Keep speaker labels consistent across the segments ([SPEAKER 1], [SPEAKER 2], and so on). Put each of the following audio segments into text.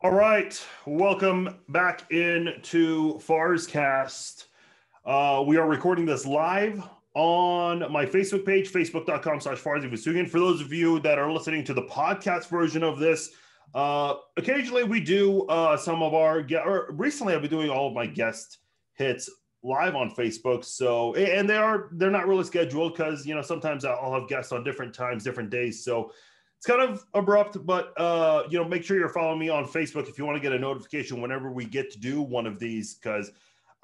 [SPEAKER 1] All right, welcome back into Farz Cast. Uh, we are recording this live on my Facebook page, facebook.com slash Farzy For those of you that are listening to the podcast version of this, uh, occasionally we do uh, some of our, or recently I've been doing all of my guest hits live on Facebook. So, and they are, they're not really scheduled because, you know, sometimes I'll have guests on different times, different days. So it's kind of abrupt, but, uh, you know, make sure you're following me on Facebook if you want to get a notification whenever we get to do one of these because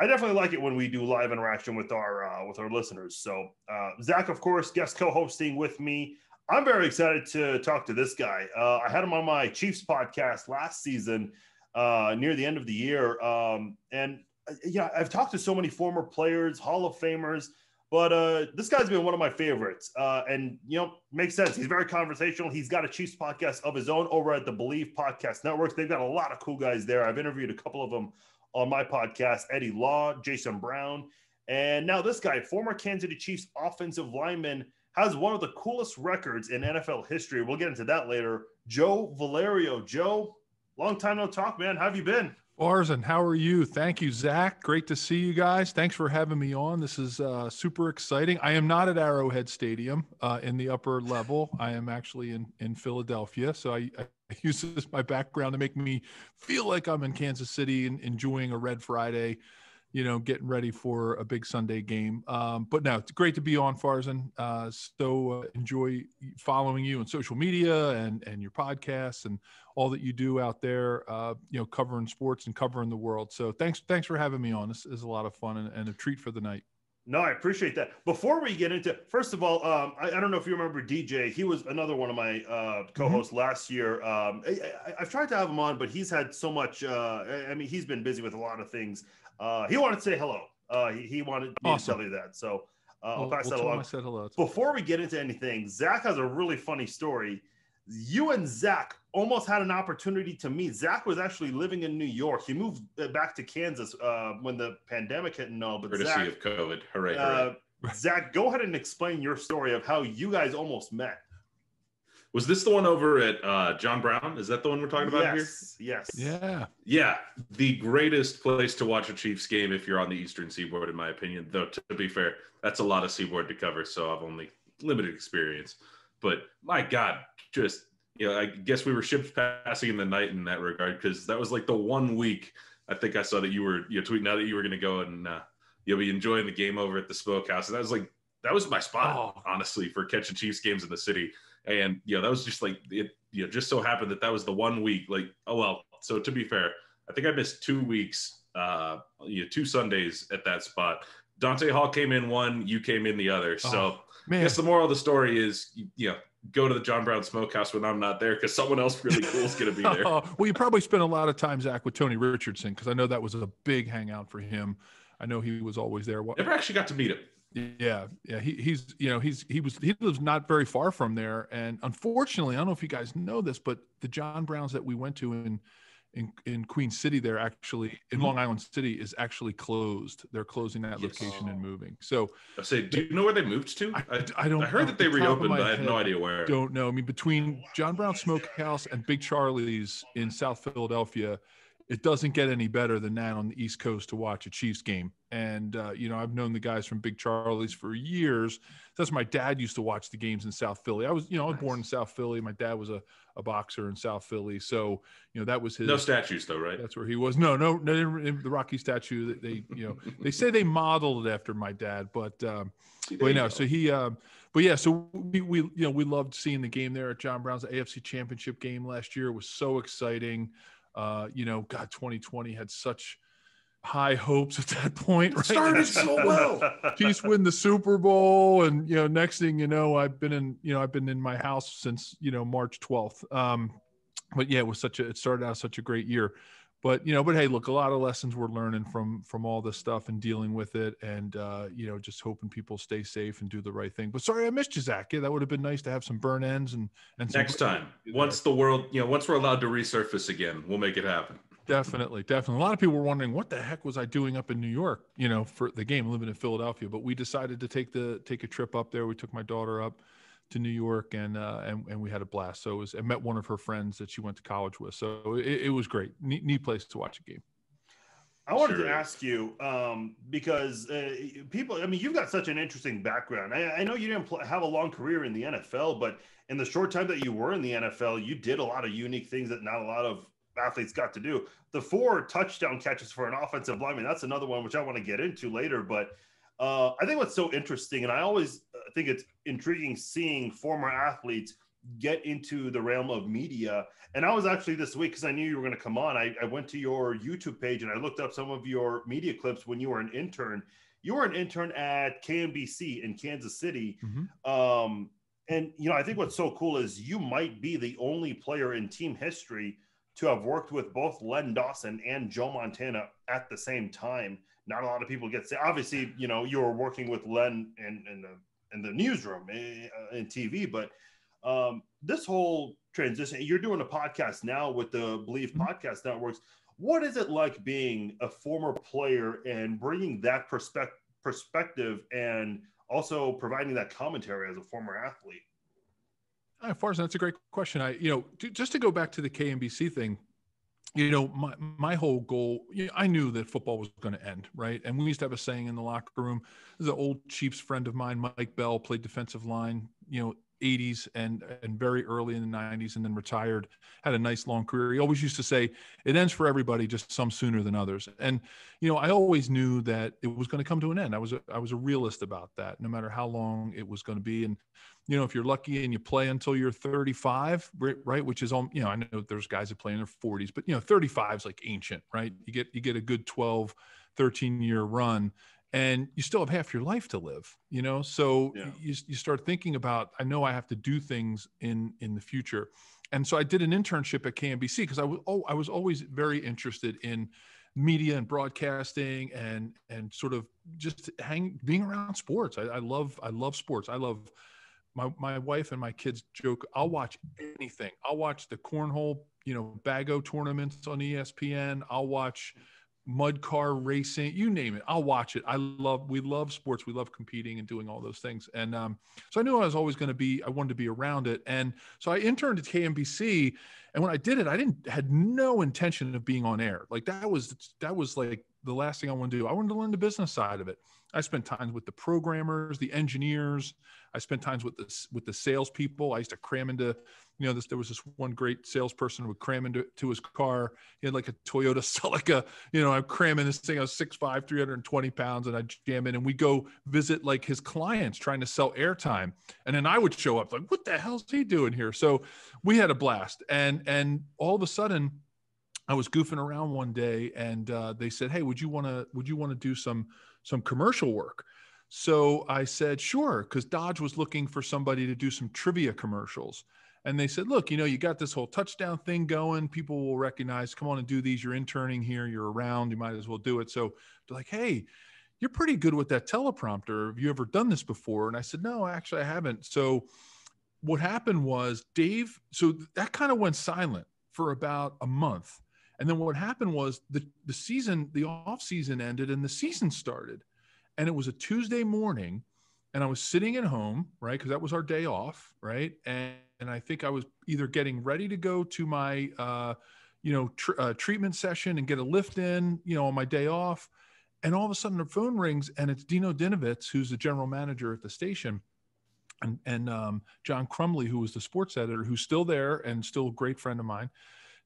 [SPEAKER 1] I definitely like it when we do live interaction with our uh, with our listeners. So uh, Zach, of course, guest co-hosting with me. I'm very excited to talk to this guy. Uh, I had him on my Chiefs podcast last season, uh, near the end of the year, um, and uh, yeah, I've talked to so many former players, Hall of Famers, but uh, this guy's been one of my favorites. Uh, and you know, makes sense. He's very conversational. He's got a Chiefs podcast of his own over at the Believe Podcast Network. They've got a lot of cool guys there. I've interviewed a couple of them on my podcast, Eddie Law, Jason Brown, and now this guy, former Kansas City Chiefs offensive lineman, has one of the coolest records in NFL history. We'll get into that later. Joe Valerio. Joe, long time no talk, man. How have you been?
[SPEAKER 2] Farzan, how are you? Thank you, Zach. Great to see you guys. Thanks for having me on. This is uh, super exciting. I am not at Arrowhead Stadium uh, in the upper level. I am actually in, in Philadelphia. So I, I use this my background to make me feel like I'm in Kansas City and enjoying a Red Friday, you know, getting ready for a big Sunday game. Um, but no, it's great to be on Farzan. Uh, so uh, enjoy following you on social media and, and your podcasts and all that you do out there, uh, you know, covering sports and covering the world. So thanks, thanks for having me on. This is a lot of fun and, and a treat for the night.
[SPEAKER 1] No, I appreciate that. Before we get into, first of all, um, I, I, don't know if you remember DJ. He was another one of my uh, co-hosts mm-hmm. last year. Um, I, have tried to have him on, but he's had so much. Uh, I mean, he's been busy with a lot of things. Uh, he wanted to say hello. Uh, he, he, wanted me awesome. to tell you that. So uh, I'll pass we'll that along. I said hello. Before we get into anything, Zach has a really funny story you and Zach almost had an opportunity to meet. Zach was actually living in New York. He moved uh, back to Kansas uh, when the pandemic hit and all.
[SPEAKER 3] But Courtesy Zach,
[SPEAKER 1] of
[SPEAKER 3] COVID. Hooray, hooray.
[SPEAKER 1] Uh, Zach, go ahead and explain your story of how you guys almost met.
[SPEAKER 3] Was this the one over at uh, John Brown? Is that the one we're talking about
[SPEAKER 1] yes, here? Yes.
[SPEAKER 2] Yeah.
[SPEAKER 3] Yeah. The greatest place to watch a Chiefs game if you're on the Eastern Seaboard, in my opinion. Though, to be fair, that's a lot of seaboard to cover. So I've only limited experience. But my God, just you know, I guess we were ships passing in the night in that regard because that was like the one week I think I saw that you were you know tweeting out that you were going to go and uh, you'll be enjoying the game over at the Smokehouse, and that was like that was my spot oh. honestly for catching Chiefs games in the city, and you know that was just like it you know just so happened that that was the one week like oh well so to be fair I think I missed two weeks uh you know two Sundays at that spot. Dante Hall came in one, you came in the other, so. Oh, I guess the moral of the story is, you know, go to the John Brown Smokehouse when I'm not there because someone else really cool is going to be there.
[SPEAKER 2] oh, well, you probably spent a lot of time, Zach, with Tony Richardson because I know that was a big hangout for him. I know he was always there.
[SPEAKER 3] Never actually got to meet him.
[SPEAKER 2] Yeah, yeah, he, he's you know he's he was he lives not very far from there, and unfortunately, I don't know if you guys know this, but the John Browns that we went to in in, in Queen City there actually in mm-hmm. Long Island City is actually closed. They're closing that yes. location and moving. So
[SPEAKER 3] I say, do you know where they moved to?
[SPEAKER 2] I, I don't.
[SPEAKER 3] I heard that they reopened, but I have no idea where.
[SPEAKER 2] Don't know. I mean, between John Brown Smokehouse and Big Charlie's in South Philadelphia, it doesn't get any better than that on the East Coast to watch a Chiefs game. And uh, you know, I've known the guys from Big Charlie's for years. That's my dad used to watch the games in South Philly. I was, you know, I was nice. born in South Philly. My dad was a, a boxer in South Philly, so you know that was his.
[SPEAKER 3] No statues, though, right?
[SPEAKER 2] That's where he was. No, no, no the Rocky statue. They, you know, they say they modeled it after my dad, but, um, See, but you know, so he. Um, but yeah, so we, we you know we loved seeing the game there at John Brown's the AFC Championship game last year. It was so exciting. Uh, you know, God, 2020 had such high hopes at that point.
[SPEAKER 3] Right? Started so well.
[SPEAKER 2] Chiefs win the Super Bowl, and you know, next thing you know, I've been in, you know, I've been in my house since you know March 12th. Um, but yeah, it was such a, it started out such a great year. But you know, but hey, look, a lot of lessons we're learning from from all this stuff and dealing with it, and uh, you know, just hoping people stay safe and do the right thing. But sorry, I missed you, Zach. Yeah, that would have been nice to have some burnt ends and and
[SPEAKER 3] next time, once the world, you know, once we're allowed to resurface again, we'll make it happen.
[SPEAKER 2] Definitely, definitely. A lot of people were wondering what the heck was I doing up in New York, you know, for the game, living in Philadelphia. But we decided to take the take a trip up there. We took my daughter up to New York, and uh, and and we had a blast. So it was I met one of her friends that she went to college with. So it, it was great, neat, neat place to watch a game.
[SPEAKER 1] I wanted sure to ask you um, because uh, people, I mean, you've got such an interesting background. I, I know you didn't pl- have a long career in the NFL, but in the short time that you were in the NFL, you did a lot of unique things that not a lot of athletes got to do. The four touchdown catches for an offensive lineman, that's another one which I want to get into later. But uh, I think what's so interesting, and I always uh, think it's intriguing seeing former athletes get into the realm of media. And I was actually this week because I knew you were going to come on. I, I, went to your YouTube page and I looked up some of your media clips when you were an intern. You were an intern at KMBC in Kansas City. Mm-hmm. Um, and you know, I think what's so cool is you might be the only player in team history to have worked with both Len Dawson and Joe Montana at the same time. Not a lot of people get to obviously, you know, you were working with Len in, in the in the newsroom in, eh, TV, but um, this whole transition, you're doing a podcast now with the Believe mm-hmm. Podcast Networks. What is it like being a former player and bringing that perspective perspective and also providing that commentary as a former athlete?
[SPEAKER 2] As far that's a great question. I, you know, just to go back to the KMBC thing, you know, my my whole goal, I knew that football was going to end, right? And we used to have a saying in the locker room. There's an old Chiefs friend of mine, Mike Bell, played defensive line. You know, 80s and and very early in the 90s and then retired had a nice long career he always used to say it ends for everybody just some sooner than others and you know i always knew that it was going to come to an end i was a, i was a realist about that no matter how long it was going to be and you know if you're lucky and you play until you're 35 right which is all you know i know there's guys that play in their 40s but you know 35 is like ancient right? You get you get a good 12 13 year run and you still have half your life to live you know? So yeah. you, you start thinking about i know i have to do things in in the future. And so i did an internship at kmbc because i was oh i was always very interested in media and broadcasting and and sort of just hang being around sports. I, I love i love sports. I love my, my wife and my kids joke i'll watch anything i'll watch the cornhole you know bago tournaments on espn i'll watch mud car racing, you name it. I'll watch it. I love, we love sports. We love competing and doing all those things. And um, so I knew I was always going to be, I wanted to be around it. And so I interned at KMBC. And when I did it, I didn't, had no intention of being on air. Like that was, that was like the last thing I wanted to do. I wanted to learn the business side of it. I spent times with the programmers, the engineers. I spent times with the, with the salespeople. I used to cram into you know, this, there was this one great salesperson who would cram into to his car. He had like a Toyota Celica, you know, I'm cramming this thing. I was 6'5", 320 pounds and I jam in and we go visit like his clients trying to sell airtime. And then I would show up like, what the hell's he doing here? So we had a blast. And, and all of a sudden I was goofing around one day and uh, they said, Hey, would you want to, would you want to do some, some commercial work? So I said, sure. Cause Dodge was looking for somebody to do some trivia commercials and they said, look, you know, you got this whole touchdown thing going. People will recognize, come on and do these. You're interning here, you're around, you might as well do it. So they're like, hey, you're pretty good with that teleprompter. Have you ever done this before? And I said, no, actually, I haven't. So what happened was Dave, so that kind of went silent for about a month. And then what happened was the, the season, the off season ended and the season started. And it was a Tuesday morning and I was sitting at home, right? Because that was our day off, right? And, and I think I was either getting ready to go to my, uh, you know, tr- uh, treatment session and get a lift in, you know, on my day off. And all of a sudden the phone rings and it's Dino Dinovitz, who's the general manager at the station. And, and um, John Crumley, who was the sports editor, who's still there and still a great friend of mine.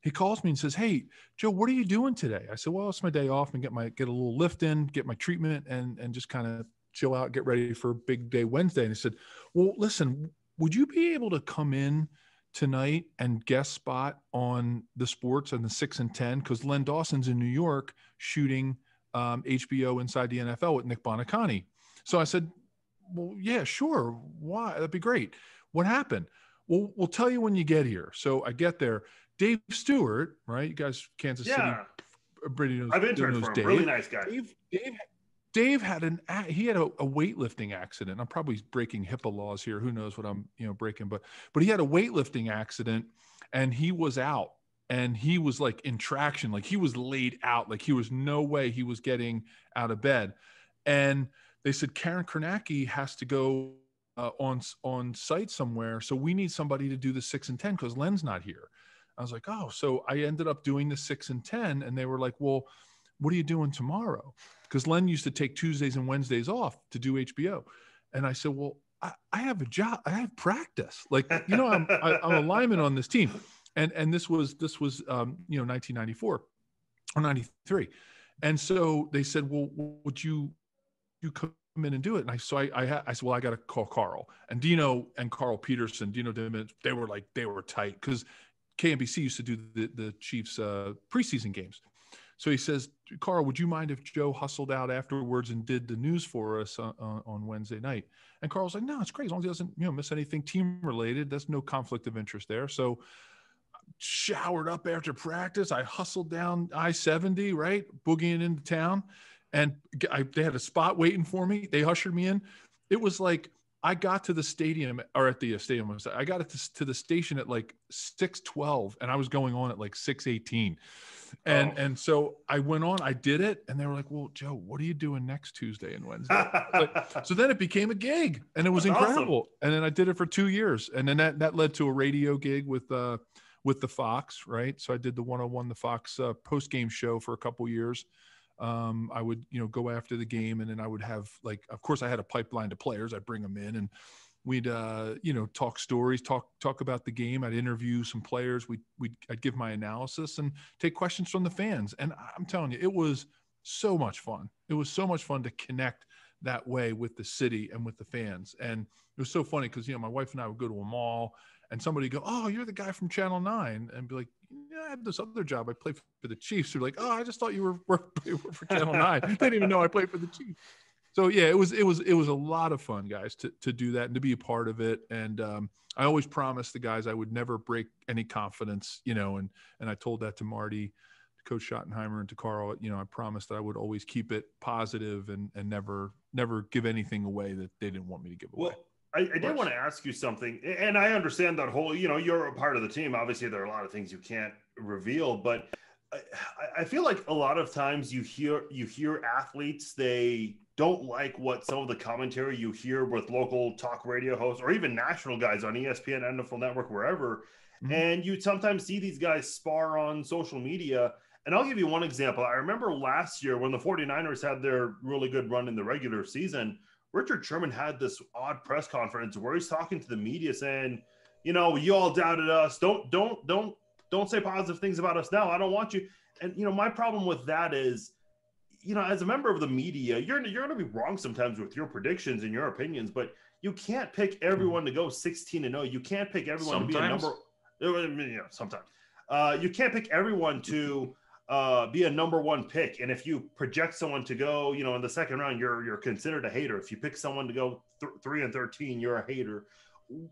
[SPEAKER 2] He calls me and says, "Hey, Joe, what are you doing today?" I said, "Well, it's my day off and get my get a little lift in, get my treatment, and and just kind of chill out, get ready for a big day Wednesday. And he said, Well, listen, would you be able to come in tonight and guest spot on the sports and the six and 10? Because Len Dawson's in New York shooting um, HBO Inside the NFL with Nick Buoniconti. So I said, Well, yeah, sure. Why? That'd be great. What happened? Well, we'll tell you when you get here. So I get there. Dave Stewart, right? You guys, Kansas
[SPEAKER 1] yeah.
[SPEAKER 2] City. Brady
[SPEAKER 1] knows, I've interned for him. Dave. Really nice guy.
[SPEAKER 2] Dave, Dave, Dave had an he had a, a, weightlifting accident. I'm probably breaking HIPAA laws here. Who knows what I'm you know breaking, but but he had a weightlifting accident and he was out and he was like in traction, like he was laid out, like he was no way he was getting out of bed. And they said Karen Kornacki has to go uh, on on site somewhere, so we need somebody to do the six and ten because Len's not here. I was like, oh, so I ended up doing the six and ten, and they were like, well, what are you doing tomorrow? Because Len used to take Tuesdays and Wednesdays off to do HBO, and I said, well, I, I have a job, I have practice, like you know, I'm I, I'm a lineman on this team, and and this was this was um, you know 1994 or 93, and so they said, well, would you you come in and do it. And I so I I, I said, well, I got to call Carl and Dino and Carl Peterson. Dino they were like they were tight because KMBC used to do the the Chiefs uh, preseason games. So he says, Carl, would you mind if Joe hustled out afterwards and did the news for us on, on Wednesday night? And Carl's like, no, it's great as long as he doesn't you know miss anything team related. There's no conflict of interest there. So showered up after practice. I hustled down I 70, right? Boogieing into town and I, they had a spot waiting for me. They ushered me in. It was like I got to the stadium or at the stadium. I got it to, to the station at like six twelve, and I was going on at like six eighteen, and oh. and so I went on. I did it, and they were like, "Well, Joe, what are you doing next Tuesday and Wednesday?" like, so then it became a gig, and it was That's incredible. Awesome. And then I did it for two years, and then that that led to a radio gig with uh with the Fox, right? So I did the one on one the Fox uh, post game show for a couple years um, I would, you know, go after the game and then I would have like, of course I had a pipeline to players. I'd bring them in and we'd, uh, you know, talk stories, talk, talk about the game. I'd interview some players. We'd, we'd, I'd give my analysis and take questions from the fans. And I'm telling you, it was so much fun. It was so much fun to connect that way with the city and with the fans. And it was so funny because, you know, my wife and I would go to a mall and somebody go, "Oh, you're the guy from Channel 9," and be like, "Yeah, I have this other job. I play for the Chiefs." They're like, "Oh, I just thought you were, were, for Channel 9." they didn't even know I played for the Chiefs. So yeah, it was it was it was a lot of fun, guys, to to do that and to be a part of it. And um, I always promised the guys I would never break any confidence, you know, and and I told that to Marty. Coach Schottenheimer and to Carl, you know, I promised that I would always keep it positive and and never never give anything away that they didn't want me to give away.
[SPEAKER 1] Well, I, I did want to ask you something, and I understand that whole. You know, you're a part of the team. Obviously, there are a lot of things you can't reveal, but I, I feel like a lot of times you hear you hear athletes they don't like what some of the commentary you hear with local talk radio hosts or even national guys on ESPN, NFL Network, wherever, mm-hmm. and you sometimes see these guys spar on social media. And I'll give you one example. I remember last year when the 49ers had their really good run in the regular season Richard Sherman had this odd press conference where he's talking to the media saying, you know, you all doubted us. Don't don't don't don't say positive things about us now. I don't want you. And you know, my problem with that is, you know, as a member of the media, you're you're going to be wrong sometimes with your predictions and your opinions, but you can't pick everyone to go 16 and 0. You can't pick everyone sometimes. to be a number. You know, sometimes uh, you can't pick everyone to uh, be a number one pick. And if you project someone to go, you know, in the second round, you're you're considered a hater. If you pick someone to go th- three and thirteen, you're a hater.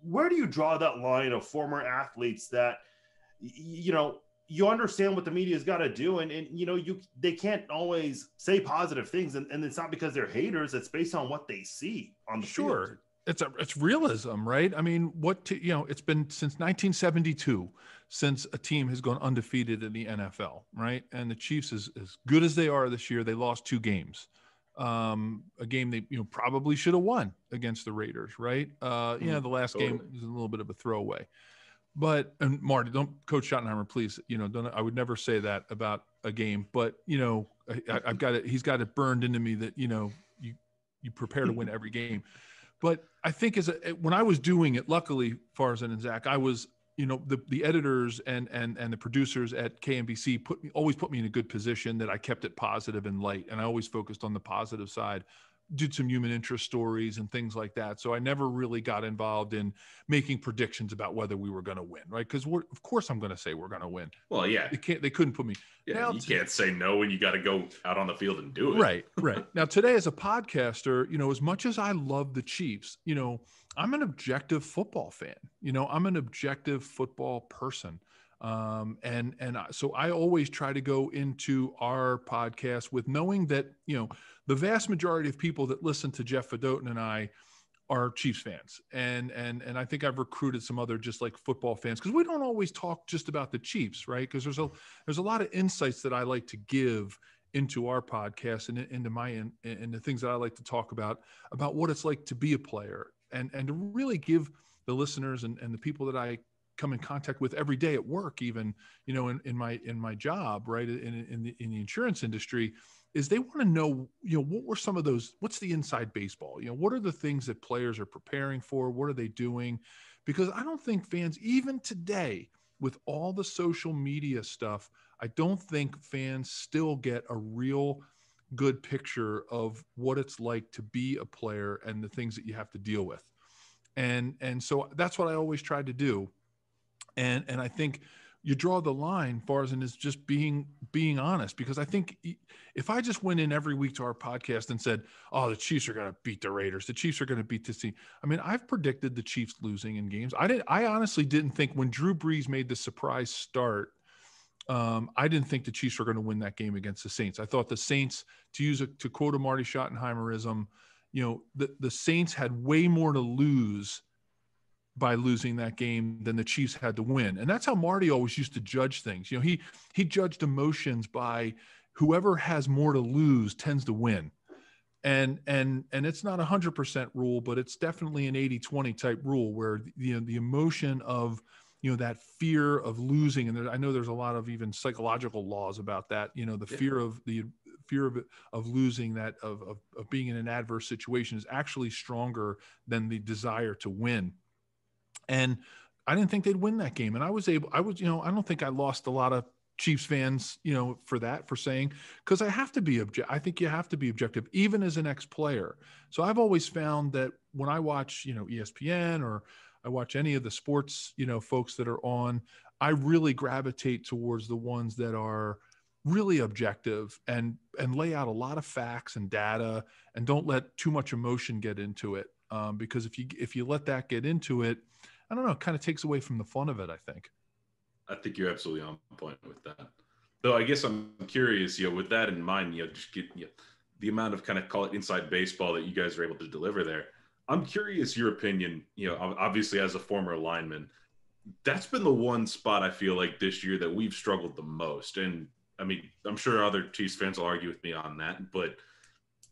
[SPEAKER 1] Where do you draw that line of former athletes that, you know, you understand what the media's got to do, and and you know, you they can't always say positive things, and, and it's not because they're haters. It's based on what they see on the
[SPEAKER 2] sure.
[SPEAKER 1] Field
[SPEAKER 2] it's a it's realism, right? I mean, what to, you know, it's been since 1972 since a team has gone undefeated in the NFL, right? And the Chiefs, is as good as they are this year, they lost two games. Um, a game they you know probably should have won against the Raiders, right? Uh, yeah, mm-hmm. the last totally. game was a little bit of a throwaway. But and Marty, don't Coach Schottenheimer, please. You know, don't I would never say that about a game. But you know, I, I've got it. He's got it burned into me that you know you you prepare to win every game. But I think as a, when I was doing it, luckily Farzan and Zach, I was you know the the editors and and and the producers at KMBC put me always put me in a good position that I kept it positive and light, and I always focused on the positive side did some human interest stories and things like that. So I never really got involved in making predictions about whether we were going to win, right? Because we're, of course, I'm going to say we're going to win.
[SPEAKER 3] Well, yeah,
[SPEAKER 2] they can't, they couldn't put me.
[SPEAKER 3] Yeah, now, you can't say no when you got to go out on the field and do it.
[SPEAKER 2] Right, right. now today, as a podcaster, you know, as much as I love the Chiefs, you know, I'm an objective football fan. You know, I'm an objective football person um, and and so I always try to go into our podcast with knowing that you know the vast majority of people that listen to Jeff Fedotin and I are Chiefs fans, and and and I think I've recruited some other just like football fans because we don't always talk just about the Chiefs, right? Because there's a there's a lot of insights that I like to give into our podcast and into my and the things that I like to talk about about what it's like to be a player and and to really give the listeners and, and the people that I come in contact with every day at work, even you know in, in my in my job, right in in the, in the insurance industry, is they want to know you know what were some of those what's the inside baseball? You know what are the things that players are preparing for? What are they doing? Because i don't think fans even today with all the social media stuff i don't think fans still get a real good picture of what it's like to be a player and the things that you have to deal with and and so that's what i always tried to do and and i think you draw the line Farzan is just being being honest because I think if I just went in every week to our podcast and said, "Oh, the Chiefs are going to beat the Raiders. The Chiefs are going to beat this team." I mean, I've predicted the Chiefs losing in games. I didn't I honestly didn't think when Drew Brees made the surprise start um, I didn't think the Chiefs were going to win that game against the Saints. I thought the Saints, to use a, to quote a Marty Schottenheimerism, you know, the, the Saints had way more to lose by losing that game than the Chiefs had to win. And that's how Marty always used to judge things. You know, he he judged emotions by whoever has more to lose tends to win. And and and it's not a hundred percent rule, but it's definitely an 80-20 type rule where you know the emotion of you know that fear of losing and there, i know there's a lot of even psychological laws about that you know the yeah. fear of the fear of of losing that of, of, of being in an adverse situation is actually stronger than the desire to win and I didn't think they'd win that game. And I was able, I was, you know, I don't think I lost a lot of Chiefs fans, you know, for that, for saying, because I have to be objective. I think you have to be objective, even as an ex player. So I've always found that when I watch, you know, ESPN or I watch any of the sports, you know, folks that are on, I really gravitate towards the ones that are really objective and and lay out a lot of facts and data and don't let too much emotion get into it um, because if you if you let that get into it I don't know, it kind of takes away from the fun of it, I think.
[SPEAKER 3] I think you're absolutely on point with that. Though I guess I'm curious, you know, with that in mind, you know, just get you know, the amount of kind of call it inside baseball that you guys are able to deliver there. I'm curious your opinion, you know, obviously as a former lineman, that's been the one spot I feel like this year that we've struggled the most. And I mean, I'm sure other Chiefs fans will argue with me on that, but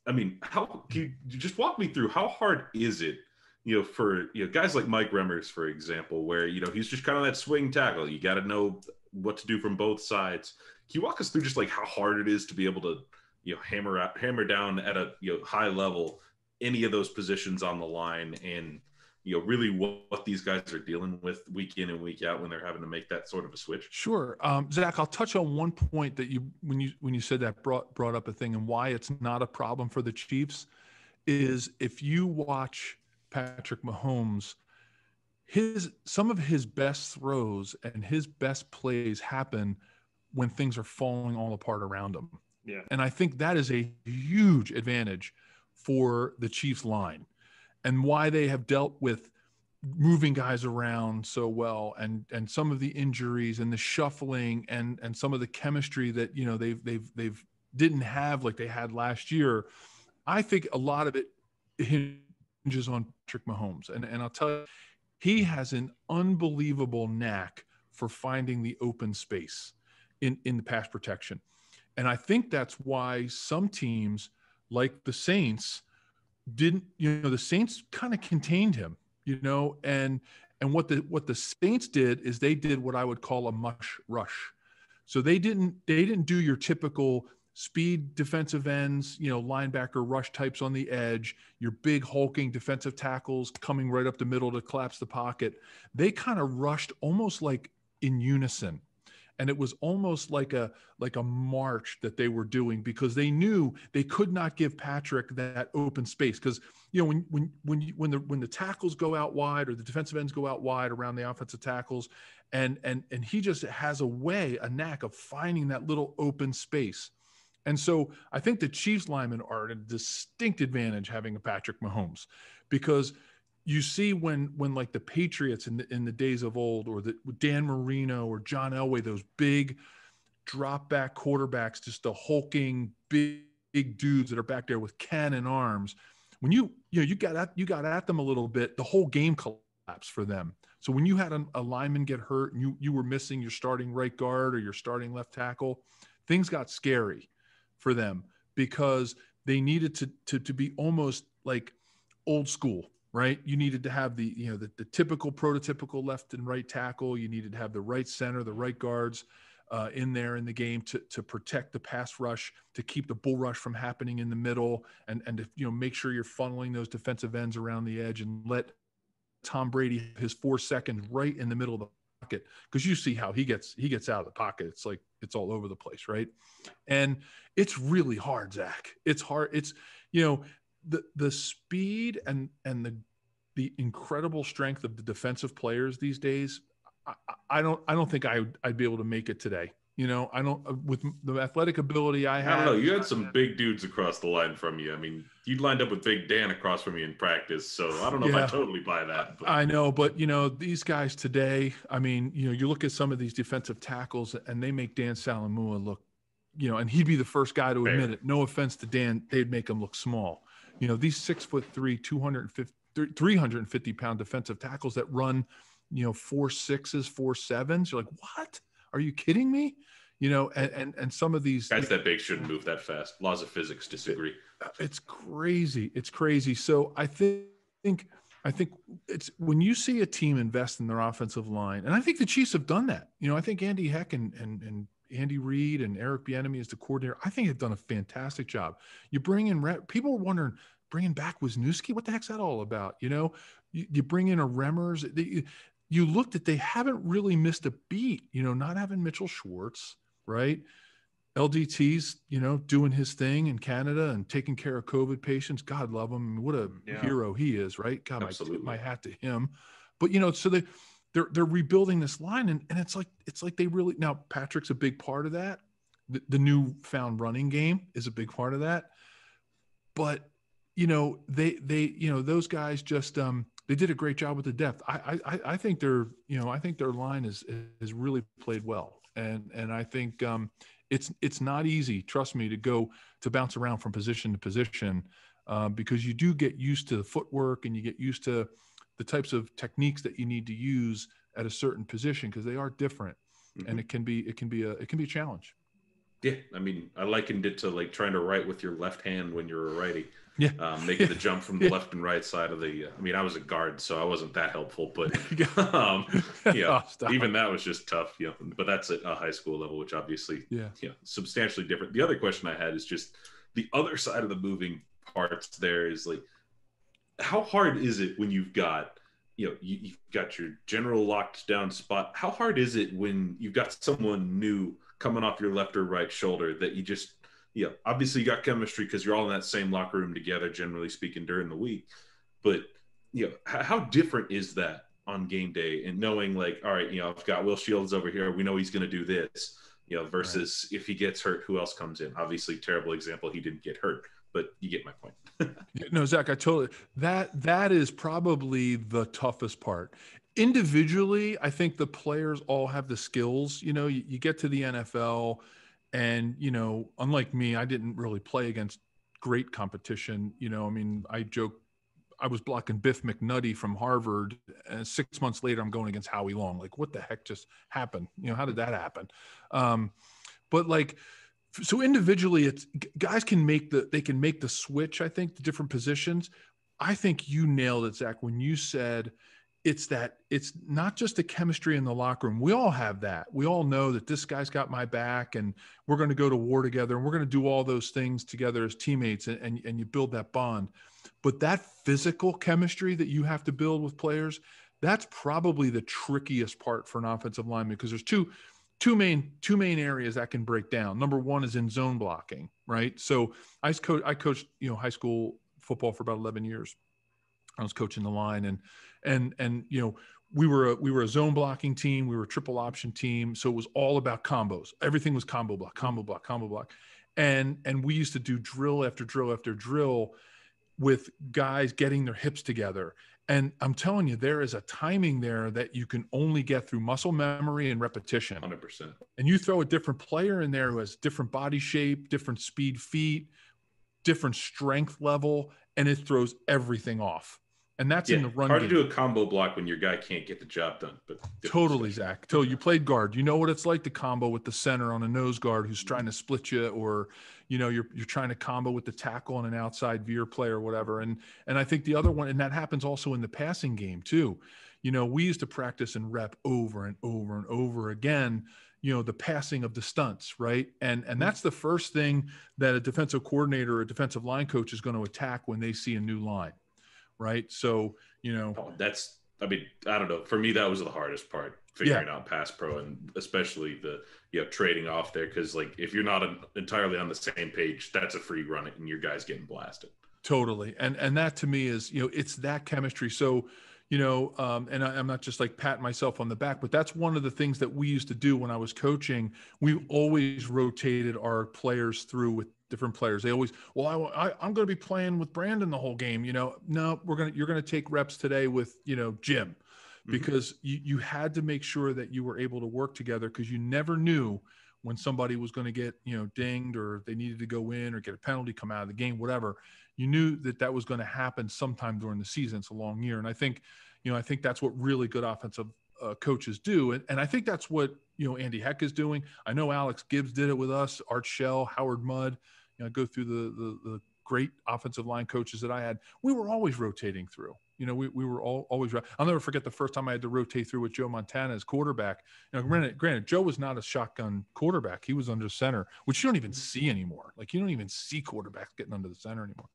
[SPEAKER 3] I mean, how can you just walk me through how hard is it you know, for you know guys like Mike Remmers, for example, where you know he's just kind of that swing tackle. You got to know what to do from both sides. Can you walk us through just like how hard it is to be able to you know hammer out, hammer down at a you know high level any of those positions on the line and you know really what, what, these guys are dealing with week in and week out when they're having to make that sort of a switch
[SPEAKER 2] sure um, zach i'll touch on one point that you when you when you said that brought brought up a thing and why it's not a problem for the chiefs is if you watch Patrick Mahomes, his some of his best throws and his best plays happen when things are falling all apart around him.
[SPEAKER 1] Yeah.
[SPEAKER 2] And I think that is a huge advantage for the Chiefs line and why they have dealt with moving guys around so well and and some of the injuries and the shuffling and and some of the chemistry that you know they've they've they've didn't have like they had last year. I think a lot of it hinges on Patrick Mahomes. And, and I'll tell you, he has an unbelievable knack for finding the open space in, in the pass protection. And I think that's why some teams, like the Saints, didn't, you know, the Saints kind of contained him, you know, and and what the what the Saints did is they did what I would call a mush rush. So they didn't they didn't do your typical speed defensive ends, you know, linebacker rush types on the edge, your big hulking defensive tackles coming right up the middle to collapse the pocket. They kind of rushed almost like in unison. And it was almost like a like a march that they were doing because they knew they could not give Patrick that open space because you know when when when you, when the when the tackles go out wide or the defensive ends go out wide around the offensive tackles and and and he just has a way a knack of finding that little open space. And so I think the Chiefs linemen are at a distinct advantage having a Patrick Mahomes because you see when when like the Patriots in the in the days of old or the Dan Marino or John Elway, those big drop back quarterbacks, just the hulking big, big dudes that are back there with cannon arms. When you you know you got at you got at them a little bit, the whole game collapsed for them. So when you had a, a lineman get hurt and you you were missing your starting right guard or your starting left tackle, things got scary for them because they needed to to, to be almost like old school right? You needed to have the, you know, the, the typical prototypical left and right tackle. You needed to have the right center, the right guards uh, in there in the game to, to protect the pass rush, to keep the bull rush from happening in the middle, and and to you know make sure you're funneling those defensive ends around the edge and let Tom Brady his four seconds right in the middle of the pocket because you see how he gets he gets out of the pocket. It's like it's all over the place, right? And it's really hard, Zach. It's hard. It's you know the the speed and and the the incredible strength of the defensive players these days. I, I don't I don't think I would, I'd be able to make it today. You know, I don't uh, with the athletic ability I have.
[SPEAKER 3] I don't know. You had some big dudes across the line from you. I mean, you lined up with Big Dan across from you in practice, so I don't know yeah, if I totally buy that.
[SPEAKER 2] But. I know, but you know, these guys today. I mean, you know, you look at some of these defensive tackles, and they make Dan Saleaumua look, you know, and he'd be the first guy to admit it. No offense to Dan, they'd make him look small. You know, these six foot three, 250, 350 pound defensive tackles that run, you know, four sixes, four sevens. You're like, what? Are you kidding me? You know, and and, and some of these
[SPEAKER 3] guys that big shouldn't move that fast. Laws of physics disagree.
[SPEAKER 2] It's crazy. It's crazy. So I think I think it's when you see a team invest in their offensive line, and I think the Chiefs have done that. You know, I think Andy Heck and and and Andy Reid and Eric Bieniemy as the coordinator, I think they've done a fantastic job. You bring in people are wondering bringing back Wisniewski, what the heck's that all about? You know, you, you bring in a Remmers. They, you looked at they haven't really missed a beat. You know, not having Mitchell Schwartz, right? LDT's, you know, doing his thing in Canada and taking care of COVID patients. God love him. What a yeah. hero he is, right? God, Absolutely. I tip my hat to him. But you know, so they they're they're rebuilding this line, and, and it's like it's like they really now Patrick's a big part of that. The, the new found running game is a big part of that. But you know, they they you know those guys just um they did a great job with the depth. I I I think their you know I think their line is is really played well, and and I think um it's it's not easy. Trust me to go to bounce around from position to position uh, because you do get used to the footwork and you get used to the types of techniques that you need to use at a certain position because they are different mm-hmm. and it can be it can be a it can be a challenge.
[SPEAKER 3] Yeah i mean i likened it to like trying to write with your left hand when you're a righty
[SPEAKER 2] yeah.
[SPEAKER 3] Um, making the jump from the yeah. left and right side of the i mean i was a guard so i wasn't that helpful but um yeah oh, even that was just tough you know but that's at a high school level which obviously
[SPEAKER 2] yeah.
[SPEAKER 3] yeah substantially different. The other question i had is just the other side of the moving parts there is like how hard is it when you've got you know you, have got your general locked down spot? How hard is it when you've got someone new coming off your left or right shoulder that you just you know obviously you got chemistry because you're all in that same locker room together generally speaking during the week. But you know how, how different is that on game day and knowing like all right you know i've got will shields over here. We know he's going to do this you know versus right. if he gets hurt who else comes in? Obviously terrible example he didn't get hurt but you get my point.
[SPEAKER 2] no, Zach, I totally that that is probably the toughest part. Individually, I think the players all have the skills. You know, you, you get to the NFL, and you know, unlike me, I didn't really play against great competition. You know, I mean, I joke I was blocking Biff McNuddy from Harvard, and six months later, I'm going against Howie Long. Like, what the heck just happened? You know, how did that happen? Um, but like, so individually it's guys can make the they can make the switch i think the different positions. I think you nailed it zach when you said it's that it's not just the chemistry in the locker room. We all have that. We all know that this guy's got my back and we're going to go to war together and we're going to do all those things together as teammates and, and, and you build that bond. But that physical chemistry that you have to build with players that's probably the trickiest part for an offensive lineman because there's two two main two main areas that can break down. Number one is in zone blocking, right? So I coach I coached you know high school football for about eleven years. I was coaching the line and and and you know we were a, we were a zone blocking team. We were a triple option team. So it was all about combos. Everything was combo block, combo block, combo block, and and we used to do drill after drill after drill with guys getting their hips together and I'm telling you, there is a timing there that you can only get through muscle memory and repetition.
[SPEAKER 3] 100%.
[SPEAKER 2] And you throw a different player in there who has different body shape, different speed feet, different strength level, and it throws everything off. And that's
[SPEAKER 3] Yeah,
[SPEAKER 2] in the run
[SPEAKER 3] hard
[SPEAKER 2] game.
[SPEAKER 3] to do a combo block when your guy can't get the job done. But
[SPEAKER 2] Totally, Zach. Till you played guard, you know what it's like to combo with the center on a nose guard who's trying to split you, or you know you're you're trying to combo with the tackle on an outside veer play or whatever. And and I think the other one, and that happens also in the passing game too. You know, we used to practice and rep over and over and over again. You know, the passing of the stunts, right? And and mm-hmm. that's the first thing that a defensive coordinator or a defensive line coach is going to attack when they see a new line, right? So you know,
[SPEAKER 3] Oh, that's I mean, I don't know. For me, that was the hardest part, figuring out pass pro and especially the you know trading off there because like if you're not an, entirely on the same page, that's a free run and your guy's getting blasted.
[SPEAKER 2] Totally. And and that to me is, you know, it's that chemistry. So, you know, um, and I, I'm not just like patting myself on the back, but that's one of the things that we used to do when I was coaching. We always rotated our players through with different players. They always, well, I, I I'm going to be playing with Brandon the whole game. You know, no, we're gonna you're gonna take reps today with you know Jim, because you you had to make sure that you were able to work together because you never knew when somebody was going to get you know dinged or they needed to go in or get a penalty, come out of the game, whatever you knew that that was going to happen sometime during the season. It's a long year, and I think, you know, I think that's what really good offensive uh, coaches do, and, and I think that's what you know Andy Heck is doing. I know Alex Gibbs did it with us, Art Shell, Howard Mudd. You know, go through the, the the great offensive line coaches that I had. We were always rotating through. You know, we, we were all always. I'll never forget the first time I had to rotate through with Joe Montana as quarterback. You know, granted, granted, Joe was not a shotgun quarterback; he was under center, which you don't even see anymore. Like you don't even see quarterbacks getting under the center anymore.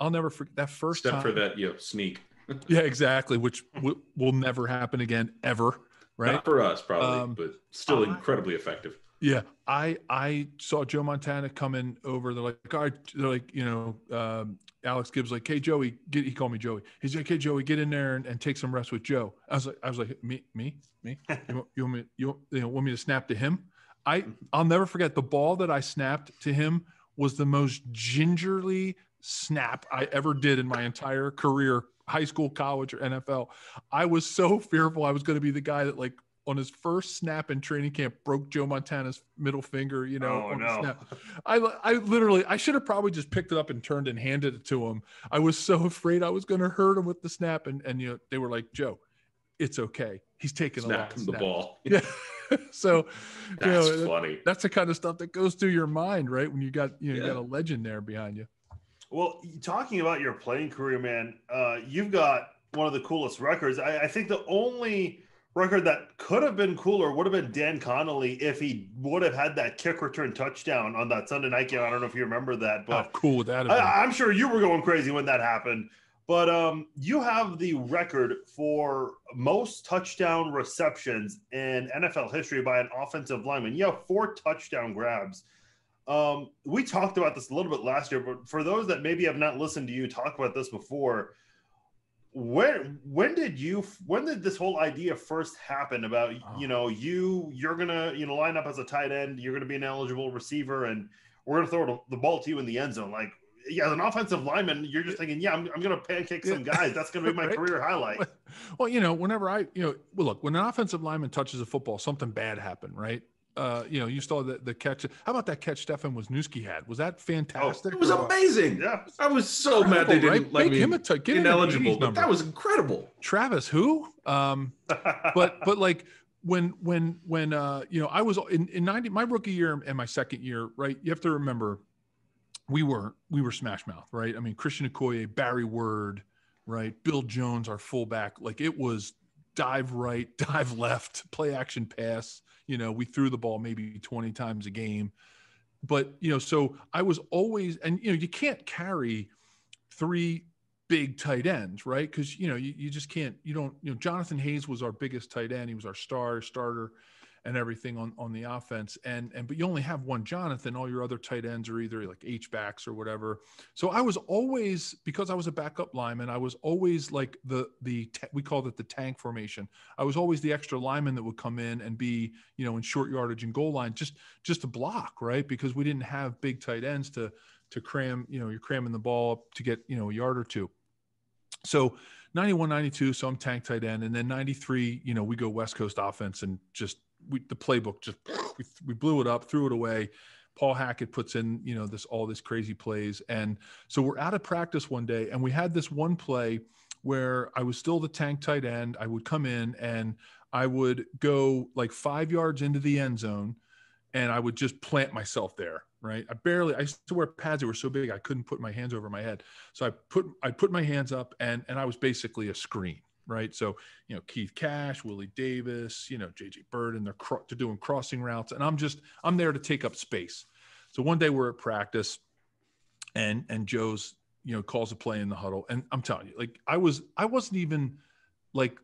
[SPEAKER 2] I'll never forget that first
[SPEAKER 3] Except
[SPEAKER 2] time.
[SPEAKER 3] for that, you know, sneak.
[SPEAKER 2] Yeah, exactly. Which w- will never happen again, ever. Right.
[SPEAKER 3] Not for us, probably,
[SPEAKER 2] Um,
[SPEAKER 3] but still
[SPEAKER 2] I-
[SPEAKER 3] incredibly effective.
[SPEAKER 2] Yeah, I I saw Joe Montana coming over. They're like, all right, they're like, you know, um, Alex Gibbs like, hey Joey, get he called me Joey. He's like, hey Joey, get in there and, and take some reps with Joe. I was like, I was like, me, me, me. You want, you want me, you, want- you know, want me to snap to him? I I'll never forget the ball that I snapped to him was the most gingerly snap I ever did in my entire career, high school, college, or NFL. I was so fearful I was going to be the guy that like on his first snap in training camp broke Joe Montana's middle finger, you know,
[SPEAKER 1] Oh, no.
[SPEAKER 2] snap. I I literally I should have probably just picked it up and turned and handed it to him. I was so afraid I was going to hurt him with the snap and and you know they were like, "Joe, it's okay. He's taking a lot
[SPEAKER 3] Snap
[SPEAKER 2] of
[SPEAKER 3] the ball.
[SPEAKER 2] Yeah. so, you
[SPEAKER 3] That's
[SPEAKER 2] know,
[SPEAKER 3] funny.
[SPEAKER 2] that's the kind of stuff that goes through your mind, right? When you got you, know, you got a legend there behind you.
[SPEAKER 1] Well, talking about your playing career, man, uh, you've got one of the coolest records. I, I think the only record that could have been cooler would have been Dan Connolly if he would have had that kick return touchdown on that Sunday night game. I don't know if you remember that,
[SPEAKER 2] How
[SPEAKER 1] but
[SPEAKER 2] cool would that?
[SPEAKER 1] I, I'm sure you were going crazy when that happened. But um, you have the record for most touchdown receptions in NFL history by an offensive lineman. You have four touchdown grabs. Um, we talked about this a little bit last year, but for those that maybe have not listened to you talk about this before, when when did you when did this whole idea first happen about you know you you're gonna you know line up as a tight end, you're gonna be an eligible receiver, and we're gonna throw the ball to you in the end zone, like yeah, as an offensive lineman, you're just thinking, yeah, I'm, I'm going to pancake some guys. That's going to be my
[SPEAKER 2] Right.
[SPEAKER 1] career highlight.
[SPEAKER 2] Well, you know, whenever I, you know, well, look, when an offensive lineman touches a football, something bad happened, right? Uh, you know, you saw the, the catch. How about that catch Stefan Wisniewski had? Was that fantastic?
[SPEAKER 3] It was amazing.
[SPEAKER 1] Yeah.
[SPEAKER 3] I was so mad they didn't
[SPEAKER 2] right?
[SPEAKER 3] let
[SPEAKER 2] Make
[SPEAKER 3] me
[SPEAKER 2] him a t- get him
[SPEAKER 3] ineligible,
[SPEAKER 2] 80s
[SPEAKER 3] but that was incredible.
[SPEAKER 2] Travis who? Um, but but like when when when uh you know I was in in 90 my rookie year and my second year, right? You have to remember we were we were smash mouth, right? I mean Christian Okoye, Barry Word, right? Bill Jones, our fullback, like it was dive right, dive left, play action pass. You know, we threw the ball maybe 20 times a game. But you know, so I was always and you know, you can't carry three big tight ends, right? Because you know, you, you just can't, you don't, you know, Jonathan Hayes was our biggest tight end. He was our star starter and everything on on the offense. And and but you only have one Jonathan. All your other tight ends are either like H backs or whatever. So I was always because I was a backup lineman. I was always like the the we called it the tank formation. I was always the extra lineman that would come in and be you know in short yardage and goal line just just to block right because we didn't have big tight ends to to cram you know you're cramming the ball up to get you know a yard or two. So 91, 92, so I'm tank tight end. And then 93, you know, we go West Coast offense and just we, the playbook just we, we blew it up, threw it away. Paul Hackett puts in, you know, this all this crazy plays. And so we're out of practice one day and we had this one play where I was still the tank tight end. I would come in and I would go like five yards into the end zone and I would just plant myself there. Right. I barely, I used to wear pads that were so big I couldn't put my hands over my head. So I put, I put my hands up and, and I was basically a screen. Right. So, you know, Keith Cash, Willie Davis, you know, JJ Birden, and they're, cro- doing crossing routes. And I'm just, I'm there to take up space. So one day we're at practice and, and Joe's, you know, calls a play in the huddle. And I'm telling you, like, I was, I wasn't even like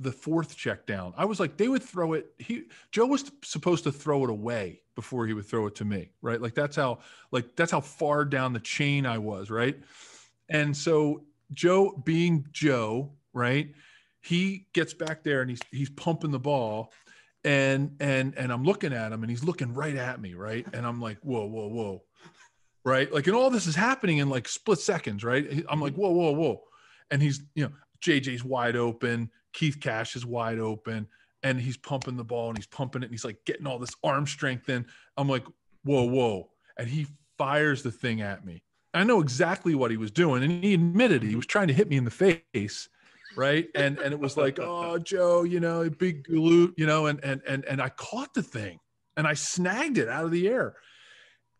[SPEAKER 2] the fourth check down. I was like, they would throw it. He Joe was supposed to throw it away before he would throw it to me, right? Like that's how like that's how far down the chain I was, right? And so Joe, being Joe, right? He gets back there and he's he's pumping the ball, and and and I'm looking at him and he's looking right at me, right? And I'm like, whoa, whoa, whoa, right? Like, and all this is happening in like split seconds, right? I'm like, whoa, whoa, whoa, and he's you know JJ's wide open. Keith Cash is wide open and he's pumping the ball and he's pumping it and he's like getting all this arm strength in. I'm like, whoa, whoa. And he fires the thing at me. I know exactly what he was doing. And he admitted he was trying to hit me in the face. Right. And and it was like, oh, Joe, you know, big glute, you know, and and and and I caught the thing and I snagged it out of the air.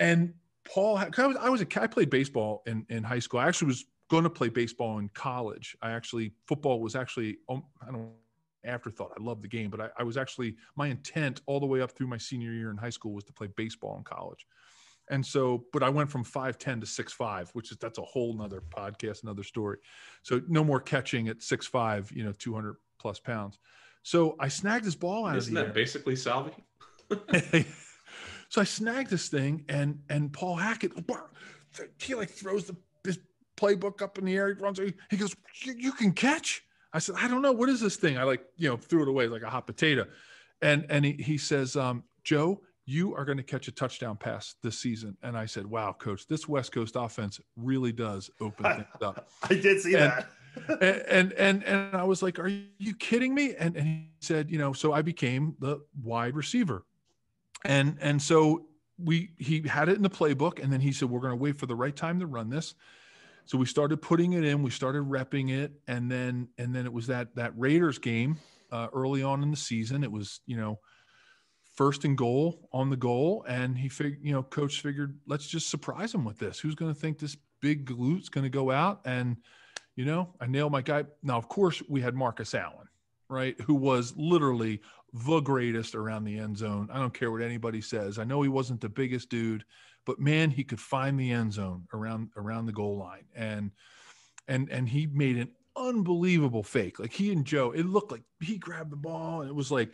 [SPEAKER 2] And Paul, I was, I was a, I played baseball in, in high school. I actually was going to play baseball in college. I actually football was actually um, I don't afterthought. I love the game, but I, I, was actually my intent all the way up through my senior year in high school was to play baseball in college. And so, but I went from 5'10 to 6'5, which is that's a whole nother podcast, another story. So no more catching at 6'5, you know, 200 plus pounds. So I snagged this ball out
[SPEAKER 3] Isn't
[SPEAKER 2] of the
[SPEAKER 3] that
[SPEAKER 2] air.
[SPEAKER 3] basically Salvi?
[SPEAKER 2] so I snagged this thing and and Paul Hackett he like throws the his playbook up in the air. He runs. He goes, "You can catch." I said, "I don't know. What is this thing?" I like you know threw it away like a hot potato, and and he he says, um, "Joe." You are going to catch a touchdown pass this season. And I said, Wow, coach, this West Coast offense really does open things up.
[SPEAKER 1] I did see
[SPEAKER 2] and,
[SPEAKER 1] that.
[SPEAKER 2] and, and and and I was like, "Are you kidding me?" And and he said, "You know." So I became the wide receiver, and and so we he had it in the playbook, and then he said, "We're going to wait for the right time to run this." So we started putting it in, we started repping it, and then and then it was that that Raiders game uh, early on in the season. It was you know first and goal on the goal, and he figured you know coach figured let's just surprise him with this. Who's going to think this big glute's going to go out? And you know I nailed my guy. Now of course we had Marcus Allen, right, who was literally the greatest around the end zone. I don't care what anybody says. I know he wasn't the biggest dude but man, he could find the end zone around around the goal line, and and and he made an unbelievable fake. Like he and Joe, it looked like he grabbed the ball, and it was like.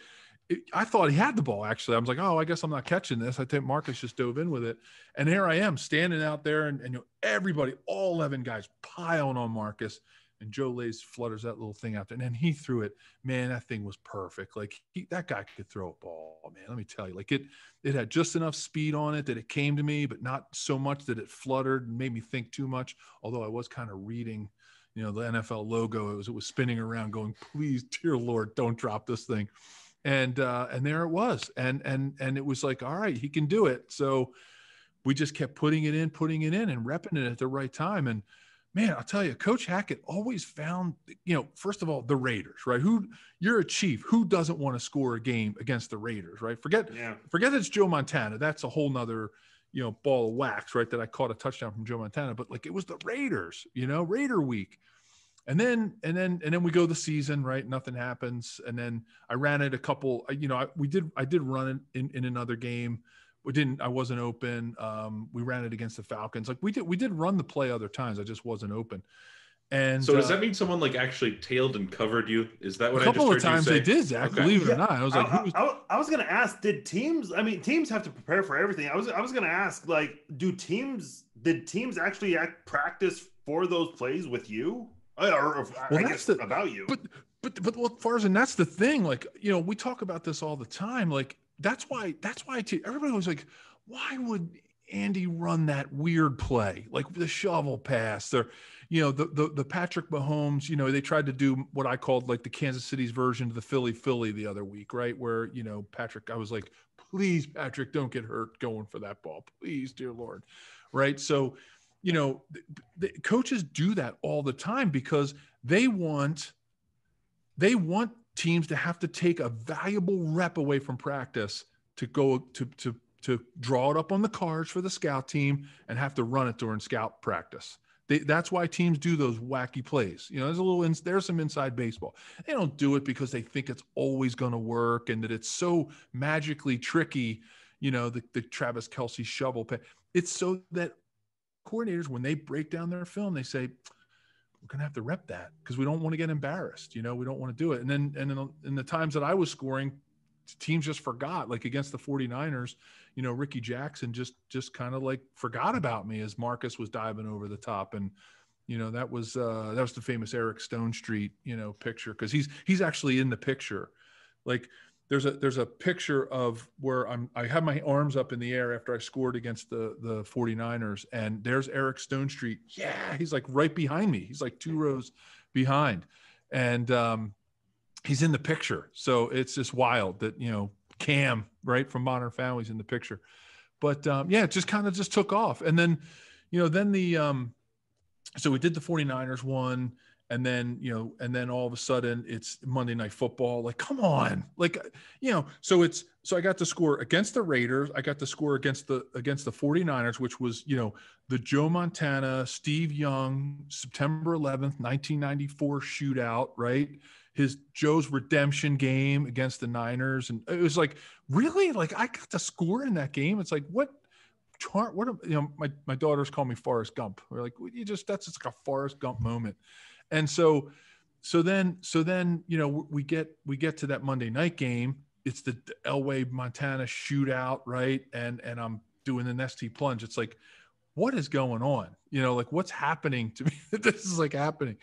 [SPEAKER 2] I thought he had the ball actually. I was like, oh, I guess I'm not catching this. I think Marcus just dove in with it. And here I am standing out there, and, and you know, everybody, all 11 guys piling on Marcus and Joe lays flutters that little thing out there, and then he threw it. Man, that thing was perfect. Like he, that guy could throw a ball, man. Let me tell you, like it, it had just enough speed on it that it came to me, but not so much that it fluttered and made me think too much. Although I was kind of reading, you know, the NFL logo. It was it was spinning around, going, "Please, dear Lord, don't drop this thing." And uh, and there it was, and and and it was like, all right, he can do it. So we just kept putting it in, putting it in, and repping it at the right time, and man, I'll tell you, Coach Hackett always found, you know, first of all, the Raiders, right? Who you're a chief, who doesn't want to score a game against the Raiders, right? Forget,
[SPEAKER 1] Yeah.
[SPEAKER 2] forget it's Joe Montana. That's a whole nother, you know, ball of wax, right? That I caught a touchdown from Joe Montana, but like it was the Raiders, you know, Raider week. And then, and then, and then we go the season, right? Nothing happens. And then I ran it a couple, you know, I, we did, I did run it in, in another game we didn't i wasn't open um, we ran it against the falcons like we did we did run the play other times i just wasn't open and
[SPEAKER 3] So does
[SPEAKER 2] uh,
[SPEAKER 3] that mean someone like actually tailed and covered you? Is that what
[SPEAKER 2] a
[SPEAKER 3] I just
[SPEAKER 2] couple
[SPEAKER 3] heard
[SPEAKER 2] of times they did zach
[SPEAKER 3] Okay.
[SPEAKER 2] believe it
[SPEAKER 1] Yeah.
[SPEAKER 2] or not i was like
[SPEAKER 1] I,
[SPEAKER 2] who's
[SPEAKER 1] I- I was gonna ask, did teams? I mean, teams have to prepare for everything. I was, I was gonna ask, like, do teams? Did teams actually act practice for those plays with you, Uh, or, I
[SPEAKER 2] Well,
[SPEAKER 1] guess
[SPEAKER 2] that's the-
[SPEAKER 1] about you?
[SPEAKER 2] but but but well, Farzan, that's the thing. Like, you know, we talk about this all the time. Like, that's why that's why te- everybody was like, why would Andy run that weird play, like the shovel pass, or you know, the the the Patrick Mahomes. You know, they tried to do what I called like the Kansas City's version of the Philly Philly the other week, right? Where you know Patrick, I was like, please, Patrick, don't get hurt going for that ball, please, dear Lord, right? So you know, the, the coaches do that all the time because they want they want teams to have to take a valuable rep away from practice to go to to to draw it up on the cards for the scout team and have to run it during scout practice. They, that's why teams do those wacky plays. You know, there's a little, in, there's some inside baseball. They don't do it because they think it's always going to work and that it's so magically tricky. You know, the, the Travis Kelce shovel pay. It's so that coordinators, when they break down their film, they say, we're going to have to rep that because we don't want to get embarrassed. You know, we don't want to do it. And then, and in, in the times that I was scoring, teams just forgot like against the 49ers you know rickey jackson just just kind of like forgot about me as marcus was diving over the top and you know that was uh that was the famous eric stonestreet you know picture because he's he's actually in the picture like there's a there's a picture of where i'm i have my arms up in the air after i scored against the the 49ers and there's eric stonestreet yeah he's like right behind me he's like two rows behind and um he's in the picture. So it's just wild that, you know, Cam, right, from Modern Family's in the picture. But um, yeah, it just kind of just took off. And then, you know, then the, um, so we did the 49ers one and then you know and then all of a sudden it's monday night football like come on like you know so it's so i got to score against the raiders i got to score against the against the 49ers which was you know the joe montana steve young september 11th 1994 shootout right his Joe's redemption game against the Niners, and it was like really like I got to score in that game. It's like what what you know my my daughters call me Forrest Gump. We're like you just that's just like a Forrest Gump moment, and so so then so then you know we get we get to that Monday night game. It's the Elway Montana shootout, right? And and I'm doing the Nestea plunge. It's like what is going on? You know, like what's happening to me? this is like happening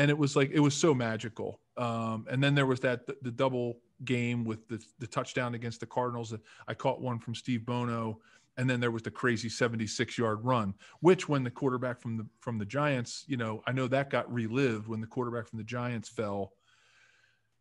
[SPEAKER 2] and it was like it was so magical. Um, and then there was that the, the, double game with the the touchdown against the Cardinals. I caught one from Steve Bono, and then there was the crazy 76 yard run, which when the quarterback from the from the Giants, you know, I know that got relived when the quarterback from the Giants fell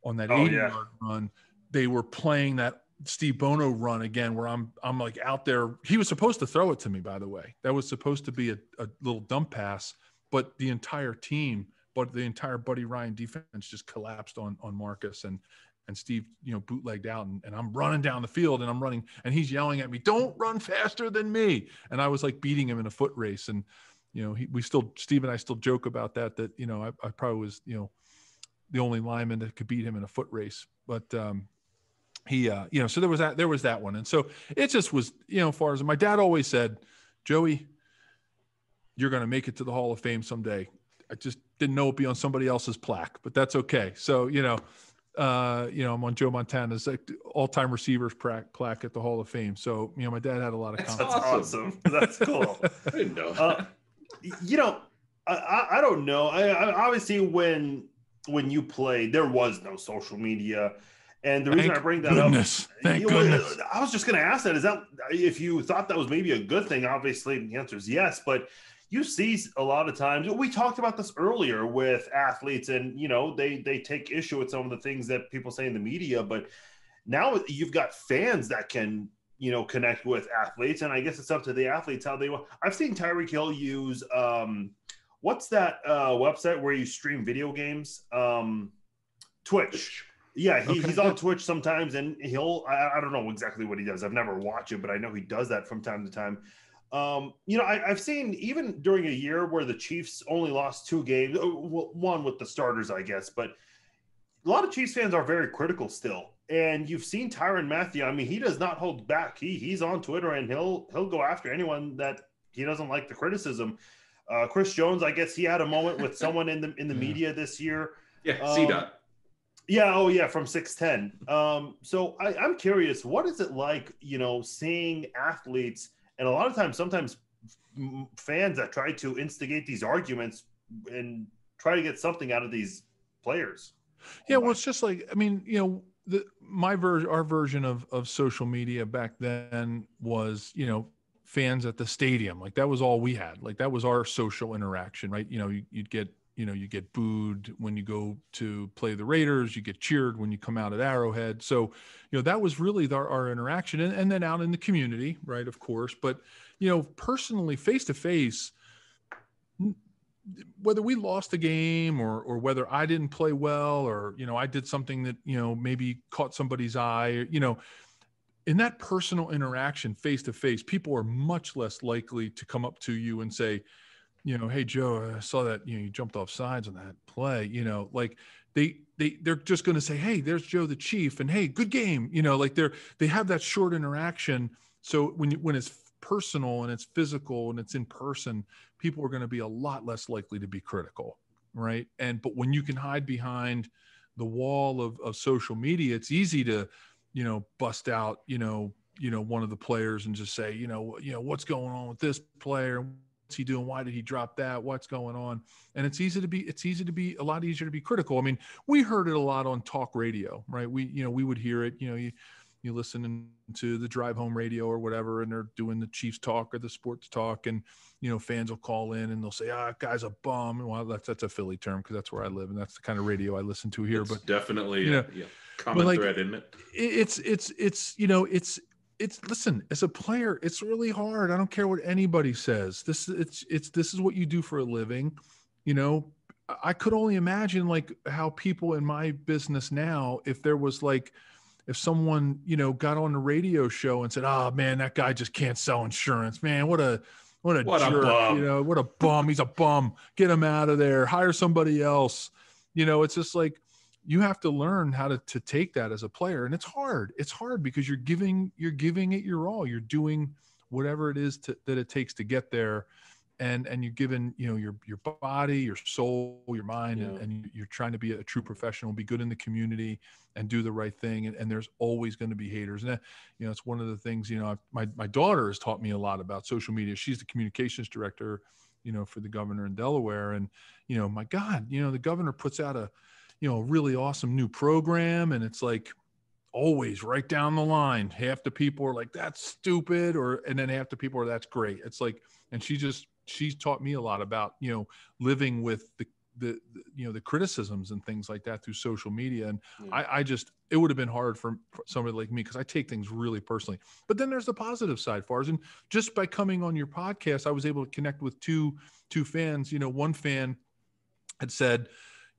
[SPEAKER 2] on that oh, 80 yeah. yard run. They were playing that Steve Bono run again, where I'm I'm like out there. He was supposed to throw it to me, by the way. That was supposed to be a, a little dump pass, but the entire team but the entire Buddy Ryan defense just collapsed on on Marcus and and Steve, you know, bootlegged out and, and I'm running down the field and I'm running and he's yelling at me, don't run faster than me. And I was like beating him in a foot race. And, you know, he, we still, Steve and I still joke about that, that, you know, I, I probably was, you know, the only lineman that could beat him in a foot race. But, um, he, uh, you know, so there was that, there was that one. And so it just was, you know, far as my dad always said, Joey, you're going to make it to the hall of fame someday. I just didn't know it'd be on somebody else's plaque, but that's okay. So, you know, uh, you know, I'm on Joe Montana's like, all-time receivers plaque at the Hall of Fame. So, you know, my dad had a lot of.
[SPEAKER 1] That's awesome. That's cool. I didn't know. Uh, you know, I, I don't know. I, I, obviously when when you played, there was no social media. And the reason Thank I bring that
[SPEAKER 2] goodness. up, Thank you goodness.
[SPEAKER 1] I was just going to ask that. Is that if you thought that was maybe a good thing? Obviously, the answer is yes. But you see a lot of times we talked about this earlier with athletes and you know they they take issue with some of the things that people say in the media but now you've got fans that can you know connect with athletes and i guess it's up to the athletes how they want i've seen tyreek hill use um what's that uh website where you stream video games um twitch yeah, he, okay. he's on Twitch sometimes, and he'll. I, I, don't know exactly what he does. I've never watched it, but I know he does that from time to time. Um, you know, I, have seen even during a year where the Chiefs only lost two games, uh, one with the starters, I guess, but a lot of Chiefs fans are very critical still. And you've seen Tyrann Mathieu. I mean, he does not hold back. He he's on Twitter and he'll he'll go after anyone that he doesn't like the criticism. Uh, Chris Jones, I guess he had a moment with someone in the in the yeah. media this year.
[SPEAKER 3] Yeah, um, see that.
[SPEAKER 1] Yeah, oh yeah, from 610. Um, so I, I'm curious, what is it like, you know, seeing athletes – and a lot of times, sometimes fans that try to instigate these arguments and try to get something out of these players.
[SPEAKER 2] Yeah, well, it's just like I mean, you know, the my version, our version of of social media back then was, you know, fans at the stadium. Like that was all we had. Like that was our social interaction, right? You know, you, would get you know you get booed when you go to play the raiders you get cheered when you come out at arrowhead. So you know that was really our, our interaction and, and then out in the community right of course. But you know personally face to face whether we lost a game or or whether I didn't play well or you know I did something that you know maybe caught somebody's eye, you know, in that personal interaction face to face, people are much less likely to come up to you and say, you know, hey Joe, I saw that you know you jumped off sides on that play. You know, like they they they're just going to say, hey, there's Joe the Chief, and hey, good game. You know, like they're they have that short interaction. So when you, when it's personal and it's physical and it's in person, people are going to be a lot less likely to be critical, right? And but when you can hide behind the wall of, of social media, it's easy to, you know, bust out, you know, you know, one of the players and just say, you know, you know, what's going on with this player? What's he doing? Why did he drop that? What's going on? And it's easy to be, it's easy to be a lot easier to be critical. I mean, we heard it a lot on talk radio, right? We, you know, we would hear it, you know, you, you listen to the drive home radio or whatever, and they're doing the Chiefs talk or the sports talk, and you know fans will call in and they'll say, "Ah, guy's a bum." And well, that's that's a Philly term because that's where I live and that's the kind of radio I listen to here.
[SPEAKER 3] It's
[SPEAKER 2] but
[SPEAKER 3] definitely, you know, yeah, common like, thread, isn't it?
[SPEAKER 2] It's it's it's you know it's it's listen as a player it's really hard. I don't care what anybody says. This it's it's this is what you do for a living you know? I could only imagine like how people in my business now if there was like if someone you know got on a radio show and said, "Oh man, that guy just can't sell insurance, man, what a what a what jerk, a you know, what a bum, he's a bum, get him out of there, hire somebody else." You know, it's just like you have to learn how to to take that as a player, and it's hard. It's hard because you're giving you're giving it your all. You're doing whatever it is to, that it takes to get there and and you're given you know your your body your soul your mind yeah. and, and, you're trying to be a true professional be good in the community and do the right thing and, and there's always going to be haters and that, you know it's one of the things you know my, my daughter has taught me a lot about social media she's the communications director you know for the governor in delaware and you know my god you know the governor puts out a you know a really awesome new program and it's like always right down the line. Half the people are like that's stupid or and then half the people are that's great. It's like and she just she's taught me a lot about you know living with the the, the, you know the criticisms and things like that through social media and yeah. I, I just it would have been hard for, for somebody like me because i take things really personally. But then there's the positive side Farzan just by coming on your podcast i was able to connect with two two fans. You know one fan had said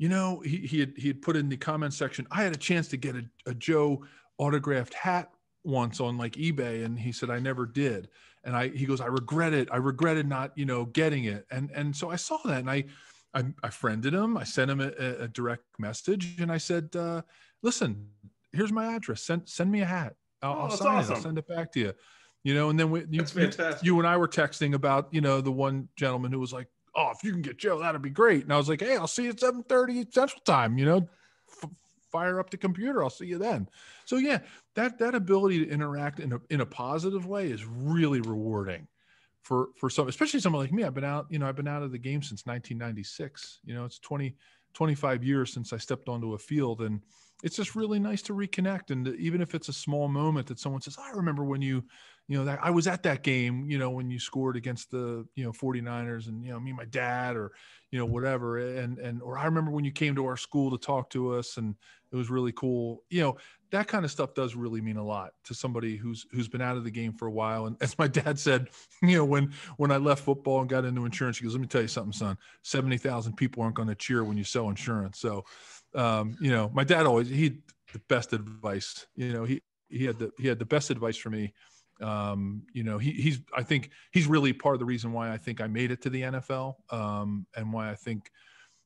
[SPEAKER 2] you know he, he had he had put in the comment section i had a chance to get a, a joe autographed hat once on like ebay and he said i never did and I he goes, I regret it. I regretted not, you know, getting it. And and so I saw that and I I, I friended him. I sent him a, a direct message and I said, uh, listen, here's my address. Send send me a hat. I'll, oh, I'll sign awesome. it. I'll send it back to you. You know, and then we, you, you and I were texting about, you know, the one gentleman who was like, "Oh, if you can get Joe, that'd be great." And I was like, "Hey, I'll see you at seven thirty Central Time." You know, f- fire up the computer. I'll see you then. So yeah, that that ability to interact in a in a positive way is really rewarding for for some especially someone like me i've been out you know i've been out of the game since 1996 you know it's 20 25 years since i stepped onto a field and it's just really nice to reconnect and even if it's a small moment that someone says i remember when you you know that i was at that game you know when you scored against the you know 49ers and you know me and my dad or you know whatever and and or i remember when you came to our school to talk to us and it was really cool you know that kind of stuff does really mean a lot to somebody who's who's been out of the game for a while and as my dad said you know when when i left football and got into insurance he goes let me tell you something son 70000 people aren't going to cheer when you sell insurance. So um, you know my dad always he the best advice you know he he had the he had the best advice for me um, you know he, he's i think he's really part of the reason why i think i made it to the nfl um, and why i think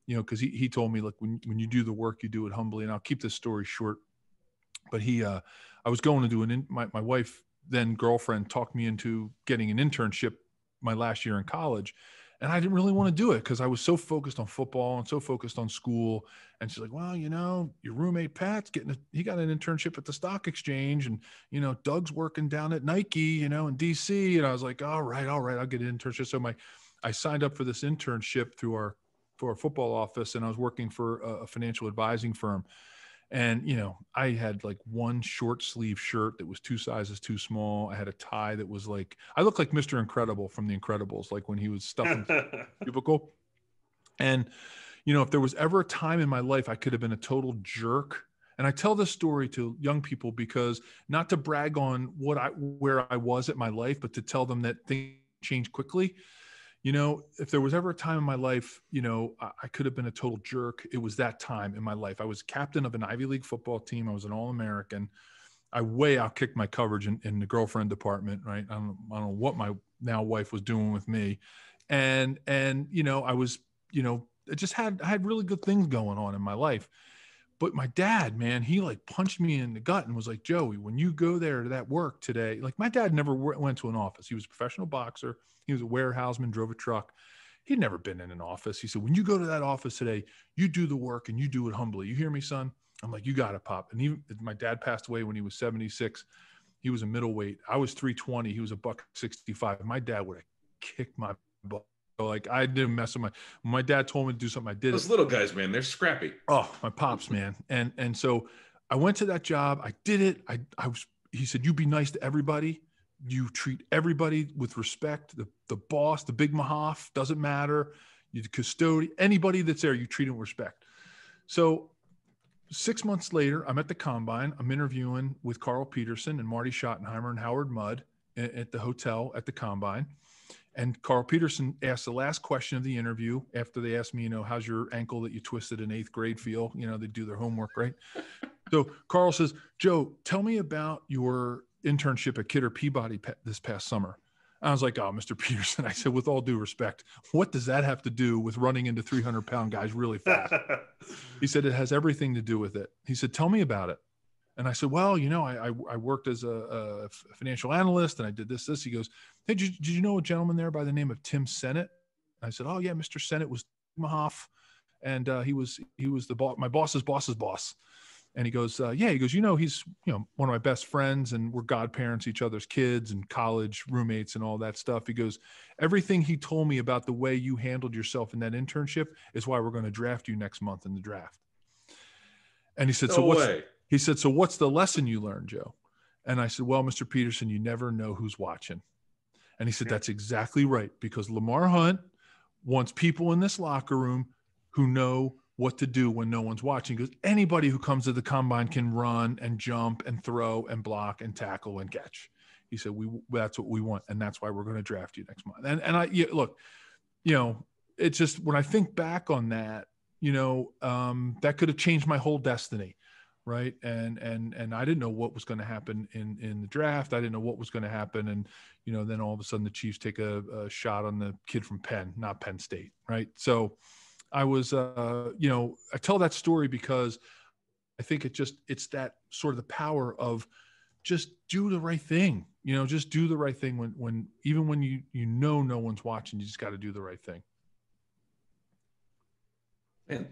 [SPEAKER 2] you know because he, he told me look when, when you do the work you do it humbly and i'll keep this story short. But he uh, i was going to do an in, my, my wife then girlfriend talked me into getting an internship my last year in college and i didn't really want to do it because i was so focused on football and so focused on school and she's like well you know your roommate pat's getting a, he got an internship at the stock exchange and you know doug's working down at nike you know in dc and i was like all right all right i'll get an internship. So my i signed up for this internship through our for our football office and i was working for a, a financial advising firm and you know i had like one short sleeve shirt that was two sizes too small. I had a tie that was like i looked like mr incredible from the incredibles like when he was stuffing cubicle. And you know if there was ever a time in my life i could have been a total jerk and i tell this story to young people because not to brag on what i where i was at my life but to tell them that things change quickly you know, if there was ever a time in my life, you know, I, I could have been a total jerk. It was that time in my life. I was captain of an Ivy League football team. I was an All American. I way outkicked my coverage in, in the girlfriend department, right? I don't, I don't know what my now wife was doing with me, and and you know, I was, you know, I just had I had really good things going on in my life. But my dad, man, he like punched me in the gut and was like, Joey, when you go there to that work today, like my dad never went to an office. He was a professional boxer. He was a warehouseman, drove a truck. He'd never been in an office. He said, when you go to that office today, you do the work and you do it humbly. You hear me, son? I'm like, you got it, pop. And even my dad passed away when he was 76. He was a middleweight. I was 320. He was a buck 65. My dad would have kicked my butt like I didn't mess with my my dad told me to do something. I did
[SPEAKER 3] Those
[SPEAKER 2] it.
[SPEAKER 3] little guys, man, they're scrappy.
[SPEAKER 2] Oh, my pops, man. And and so I went to that job. I did it. I I was he said, you be nice to everybody. You treat everybody with respect. The the boss, the big mahaf, doesn't matter. You the custodian, anybody that's there, you treat them with respect. So six months later, I'm at the combine. I'm interviewing with Carl Peterson and Marty Schottenheimer and Howard Mudd at the hotel at the combine. And Carl Peterson asked the last question of the interview after they asked me, you know, how's your ankle that you twisted in eighth grade feel? You know, they do their homework, right? so Carl says, Joe, tell me about your internship at Kidder Peabody this past summer. I was like, oh, Mr. Peterson. I said, with all due respect, what does that have to do with running into 300 pound guys really fast? he said, it has everything to do with it. He said, tell me about it. And I said, well, you know, I, I, I worked as a, a, financial analyst and I did this, this. He goes, hey, did you, did you know a gentleman there by the name of Tim Sennett? I said, oh yeah, Mr. Sennett was Mahoff. And uh, he was, he was the boss, my boss's boss's boss. And he goes, uh, yeah, he goes, you know, he's, you know, one of my best friends and we're godparents, each other's kids and college roommates and all that stuff. He goes, everything he told me about the way you handled yourself in that internship is why we're going to draft you next month in the draft. And he said,
[SPEAKER 3] no
[SPEAKER 2] so what's,
[SPEAKER 3] way.
[SPEAKER 2] He said, So what's the lesson you learned, Joe? And I said, Well, Mr. Peterson, you never know who's watching. And he said, That's exactly right. Because Lamar Hunt wants people in this locker room who know what to do when no one's watching. Because anybody who comes to the combine can run and jump and throw and block and tackle and catch. He said, We that's what we want. And that's why we're going to draft you next month. And and I yeah, look, you know, it's just when I think back on that, you know, um, that could have changed my whole destiny right? And and and i didn't know what was going to happen in in the draft. I didn't know what was going to happen. And you know then all of a sudden the chiefs take a, a, shot on the kid from penn not penn state right? So i was uh you know i tell that story because i think it just it's that sort of the power of just do the right thing you know just do the right thing when when even when you you know no one's watching you just got to do the right thing.
[SPEAKER 3] Man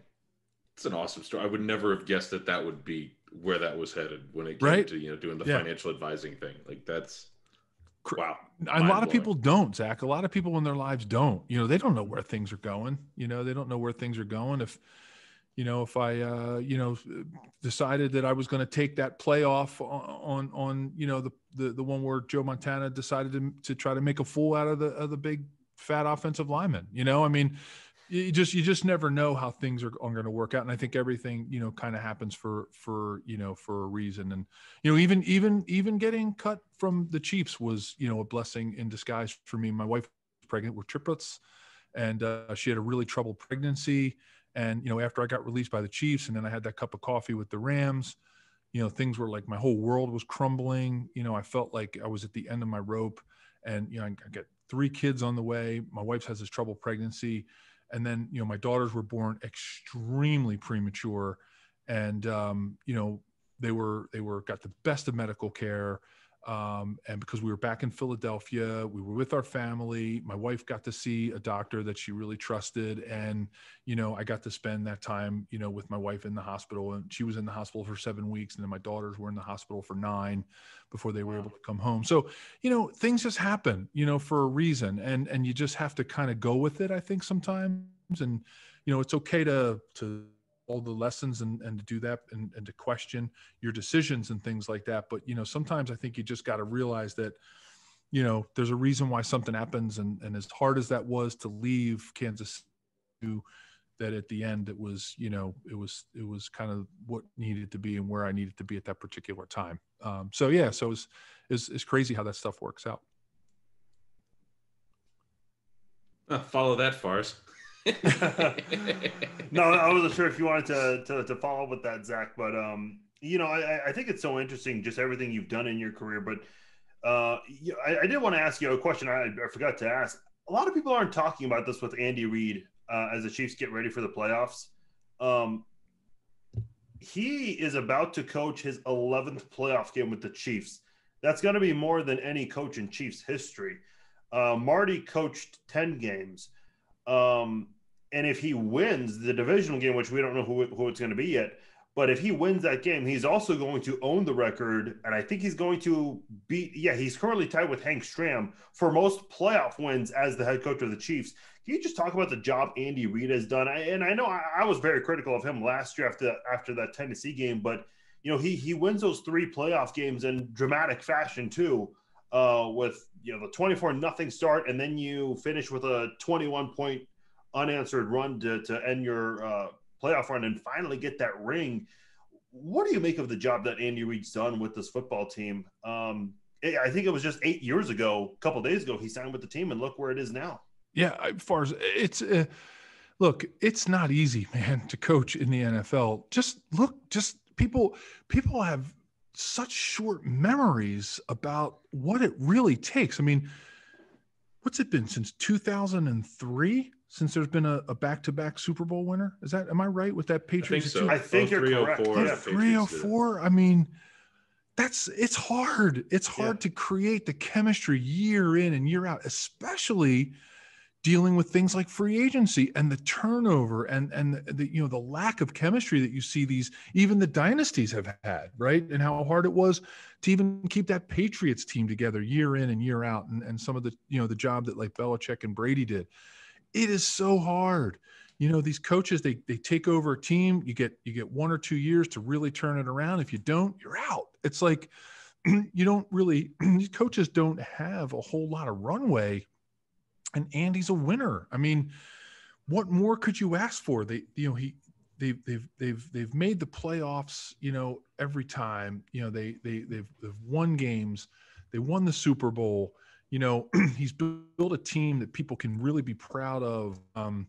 [SPEAKER 3] it's an awesome story. I would never have guessed that that would be where that was headed when it came
[SPEAKER 2] right?
[SPEAKER 3] to you know doing the
[SPEAKER 2] Yeah.
[SPEAKER 3] financial advising thing. Like that's wow.
[SPEAKER 2] a lot of people don't zach a lot of people in their lives don't you know they don't know where things are going you know they don't know where things are going if you know if i uh you know decided that i was going to take that playoff on on on you know the, the the one where joe montana decided to, to try to make a fool out of the of the big fat offensive lineman you know i mean you just you just never know how things are, are going to work out and i think everything you know kind of happens for for you know for a reason and you know even even even getting cut from the chiefs was you know a blessing in disguise for me. My wife was pregnant with triplets and uh, she had a really troubled pregnancy and you know after i got released by the chiefs and then i had that cup of coffee with the rams you know things were like my whole world was crumbling you know i felt like i was at the end of my rope and you know i, I got three kids on the way my wife has this troubled pregnancy and then you know my daughters were born extremely premature. And um, you know they were they were got the best of medical care um, and because we were back in philadelphia we were with our family my wife got to see a doctor that she really trusted and you know i got to spend that time you know with my wife in the hospital and she was in the hospital for seven weeks and then my daughters were in the hospital for nine before they were able to come home. So you know things just happen you know for a reason and and you just have to kind of go with it i think sometimes and you know it's okay to to all the lessons and and to do that and, and to question your decisions and things like that. But you know sometimes i think you just got to realize that you know there's a reason why something happens and and as hard as that was to leave kansas to that at the end it was you know it was it was kind of what needed to be and where i needed to be at that particular time. Um, so yeah so it's, it's it's crazy how that stuff works out.
[SPEAKER 3] Uh, follow that Farz.
[SPEAKER 1] no, I wasn't sure if you wanted to, to, to follow up with that, Zach, but um, you know, I, I think it's so interesting, just everything you've done in your career. But uh, I, I did want to ask you a question I, I forgot to ask. A lot of people aren't talking about this with Andy Reid uh, as the Chiefs get ready for the playoffs. Um, he is about to coach his 11th playoff game with the Chiefs. That's going to be more than any coach in Chiefs history. Uh, Marty coached 10 games. Um, and if he wins the divisional game, which we don't know who, who it's going to be yet, but if he wins that game, he's also going to own the record. And I think he's going to beat, yeah, he's currently tied with Hank Stram for most playoff wins as the head coach of the Chiefs. Can you just talk about the job Andy Reid has done? I, and I know I, I, was very critical of him last year after, after that Tennessee game, but, you know, he, he wins those three playoff games in dramatic fashion, too, uh, with, you know, the 24 nothing start. And then you finish with a 21 point unanswered run to, to end your, uh, playoff run and finally get that ring. What do you make of the job that Andy Reid's done with this football team? Um, I think it was just eight years ago, a couple days ago, he signed with the team, and look where it is now.
[SPEAKER 2] Yeah, as far as it's, uh, look, it's not easy, man, to coach in the NFL. Just look, just people, people have such short memories about what it really takes. I mean, what's it been since 2003? since there's been a, a back-to-back Super Bowl winner. Is that am I right with that Patriots?
[SPEAKER 1] I think so. I think you're correct. Yeah,
[SPEAKER 2] 304. I mean, that's it's hard. It's hard yeah. to create the chemistry year in and year out, especially dealing with things like free agency and the turnover and and the, you know the lack of chemistry that you see these even the dynasties have had right? And how hard it was to even keep that Patriots team together year in and year out and, and some of the you know the job that like Belichick and Brady did. It is so hard. You know these coaches they they take over a team. You get you get one or two years to really turn it around. If you don't you're out. It's like you don't really these coaches don't have a whole lot of runway and andy's a winner i mean what more could you ask for they you know he they've they've they've they've made the playoffs you know every time you know they they they've, they've won games they won the super bowl you know, he's built a team that people can really be proud of. Um,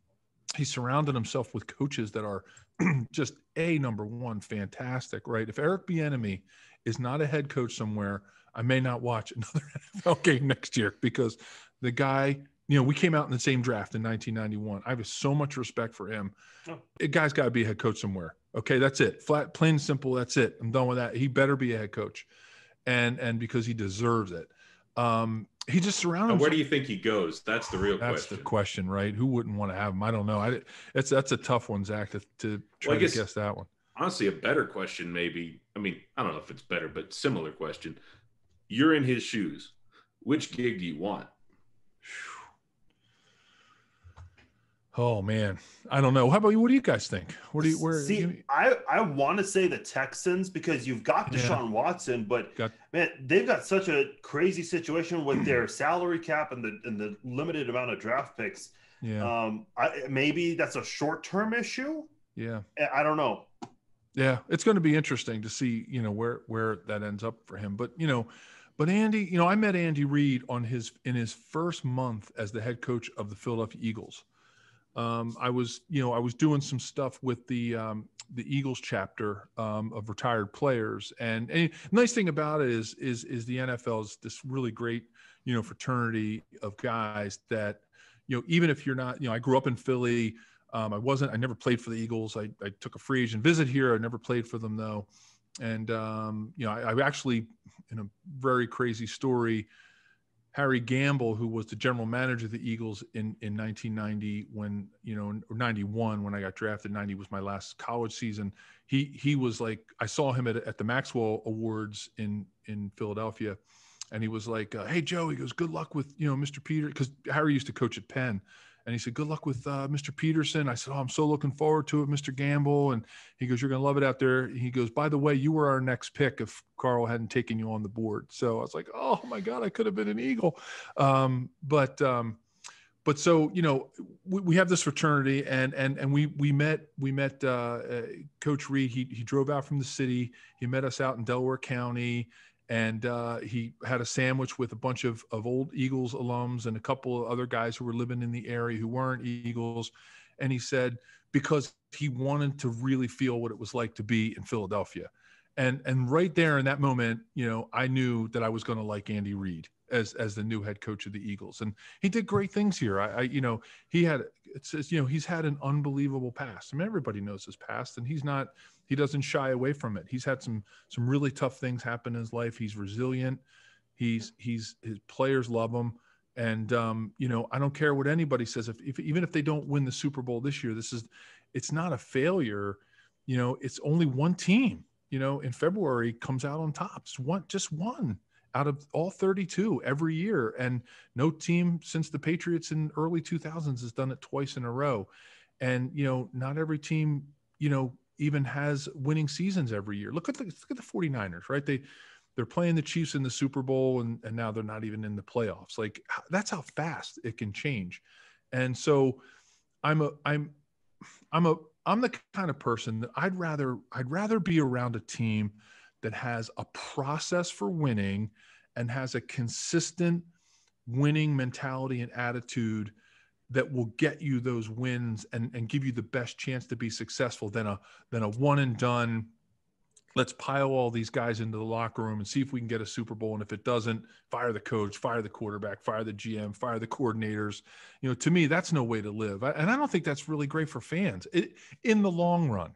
[SPEAKER 2] he's surrounded himself with coaches that are just a number one, fantastic, right? If Eric Bieniemy is not a head coach somewhere, I may not watch another NFL game next year because the guy, you know, we came out in the same draft in 1991. I have so much respect for him. Oh. The guy's got to be a head coach somewhere. Okay, that's it. Flat, plain, simple. That's it. I'm done with that. He better be a head coach, and and because he deserves it. Um, he just surrounded.
[SPEAKER 3] Where do you think he goes? That's the real
[SPEAKER 2] that's
[SPEAKER 3] question.
[SPEAKER 2] That's the question, right? Who wouldn't want to have him? I don't know. I it's that's a tough one, Zach, to, to try well, guess, to guess that one.
[SPEAKER 3] Honestly, a better question, maybe. I mean, I don't know if it's better, but similar question. You're in his shoes. Which gig do you want?
[SPEAKER 2] Oh man, I don't know. How about you? What do you guys think? What do you? Where?
[SPEAKER 1] See,
[SPEAKER 2] you,
[SPEAKER 1] I I want to say the Texans because you've got Deshaun yeah. Watson, but got, man, they've got such a crazy situation with their salary cap and the and the limited amount of draft picks. Yeah. Um. I, maybe that's a short term issue.
[SPEAKER 2] Yeah.
[SPEAKER 1] I don't know.
[SPEAKER 2] Yeah, it's going to be interesting to see, you know, where where that ends up for him. But you know, but Andy, you know, I met Andy Reid on his in his first month as the head coach of the Philadelphia Eagles um, I was, you know, I was doing some stuff with the um, the Eagles chapter um, of retired players, and, and nice thing about it is is is the NFL is this really great, you know, fraternity of guys that, you know, even if you're not, you know, I grew up in Philly. Um, I wasn't. I never played for the Eagles. I, I took a free agent visit here. I never played for them though, and um, you know, I, I actually, in a very crazy story, Harry Gamble, who was the general manager of the Eagles in, in 1990, when you know, or 91 when I got drafted. 90 was my last college season. He he was like, I saw him at, at the Maxwell Awards in in Philadelphia, and he was like, uh, "Hey Joe," he goes, "Good luck with you know Mr. Peter," because Harry used to coach at Penn, and he said, "Good luck with uh, Mr. Peterson." I said, "Oh, I'm so looking forward to it, Mr. Gamble." And he goes, "You're gonna love it out there." He goes, "By the way, you were our next pick if Carl hadn't taken you on the board." So I was like, "Oh my God, I could have been an Eagle." Um, but um, but so you know, we, we, have this fraternity, and and and we we met we met uh, uh, Coach Reid. He he drove out from the city. He met us out in Delaware County and uh, he had a sandwich with a bunch of, of old Eagles alums and a couple of other guys who were living in the area who weren't Eagles. And he said, because he wanted to really feel what it was like to be in Philadelphia. And, and right there in that moment, you know, I knew that I was going to like Andy Reid as, as the new head coach of the Eagles. And he did great things here. I, I you know, he had, it says, you know, he's had an unbelievable past. I mean, everybody knows his past and he's not, he doesn't shy away from it. He's had some some really tough things happen in his life. He's resilient. He's he's his players love him. And um, you know, I don't care what anybody says. If, if even if they don't win the Super Bowl this year, this is it's not a failure. You know, it's only one team. You know, in February comes out on top. It's one, just one out of all 32 every year, and no team since the Patriots in early 2000s has done it twice in a row. And you know, not every team, you know, even has winning seasons every year. Look at the look at the 49ers, right? They they're playing the Chiefs in the Super Bowl and, and now they're not even in the playoffs. Like that's how fast it can change. And so I'm a I'm I'm a I'm the kind of person that I'd rather I'd rather be around a team that has a process for winning and has a consistent winning mentality and attitude that will get you those wins and, and give you the best chance to be successful than a than a one and done let's pile all these guys into the locker room and see if we can get a Super Bowl. And if it doesn't, fire the coach, fire the quarterback, fire the GM, fire the coordinators. You know, to me, that's no way to live. And I don't think that's really great for fans it, in the long run.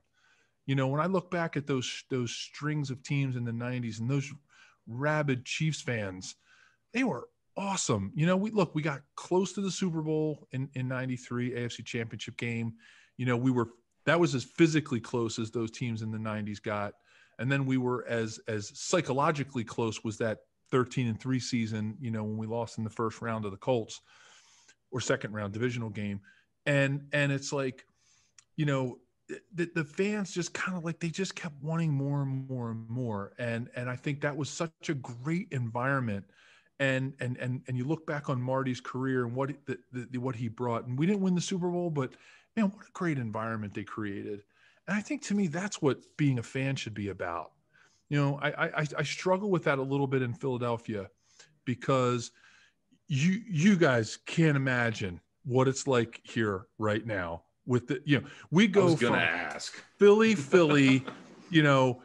[SPEAKER 2] You know, when I look back at those those strings of teams in the '90s and those rabid Chiefs fans, they were awesome. You know, we look, we got close to the Super Bowl in in 93 AFC championship game. You know, we were that was as physically close as those teams in the 90s got. And then we were as as psychologically close was that 13 and 3 season, you know, when we lost in the first round of the Colts or second round divisional game. And and it's like, you know, the, the fans just kind of like they just kept wanting more and more and more and and i think that was such a great environment and and and and you look back on Marty's career and what the, the, what he brought, and we didn't win the Super Bowl, but man, what a great environment they created. And I think to me that's what being a fan should be about. You know, I I, I struggle with that a little bit in Philadelphia because you you guys can't imagine what it's like here right now with the you know we go
[SPEAKER 3] from ask
[SPEAKER 2] Philly Philly, you know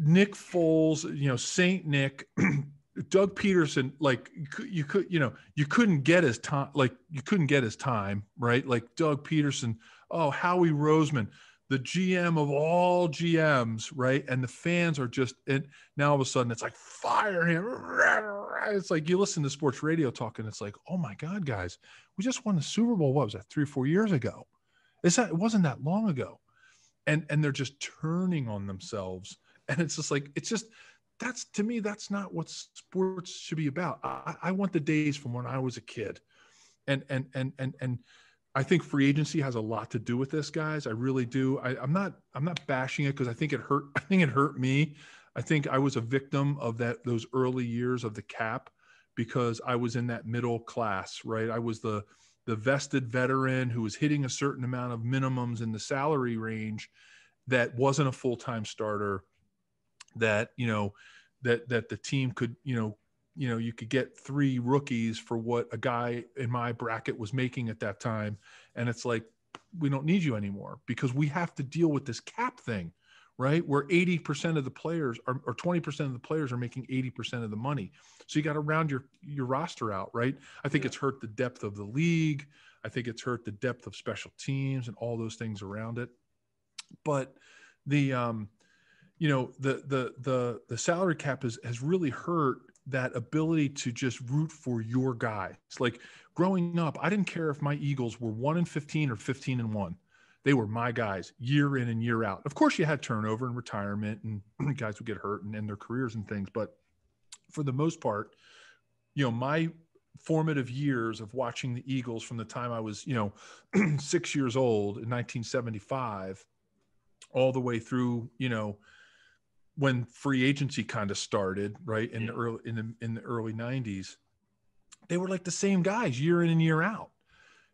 [SPEAKER 2] Nick Foles, you know Saint Nick. Doug Pederson, like you could, you know, you couldn't get his time, like you couldn't get his time, right? Like Doug Pederson, oh, Howie Roseman, the GM of all GMs, right? And the fans are just, and now all of a sudden it's like fire him. It's like you listen to sports radio talking, it's like, oh my God, guys, we just won the Super Bowl. What was that, three or four years ago? It's not, it wasn't that long ago. And and they're just turning on themselves. And it's just like, it's just that's to me that's not what sports should be about. I, I, want the days from when i was a kid. And and and and and i think free agency has a lot to do with this guys. I really do. I, i'm not i'm not bashing it because i think it hurt i think it hurt me. I think i was a victim of that those early years of the cap because i was in that middle class right? I was the the vested veteran who was hitting a certain amount of minimums in the salary range that wasn't a full-time starter that you know that that the team could you know you know you could get three rookies for what a guy in my bracket was making at that time. And it's like we don't need you anymore because we have to deal with this cap thing right? Where 80% of the players are, or 20% of the players are making 80% of the money. So you got to round your your roster out right? I think yeah. it's hurt the depth of the league. I think it's hurt the depth of special teams and all those things around it. But the um you know the the the the salary cap has has really hurt that ability to just root for your guy. It's like growing up, I didn't care if my Eagles were 1 and 15 or 15 and 1. They were my guys year in and year out. Of course, you had turnover and retirement, and guys would get hurt and end their careers and things. But for the most part, you know, my formative years of watching the Eagles from the time I was, you know, six years old in 1975, all the way through, you know, when free agency kind of started, right in yeah. the early in the in the early '90s, they were like the same guys year in and year out.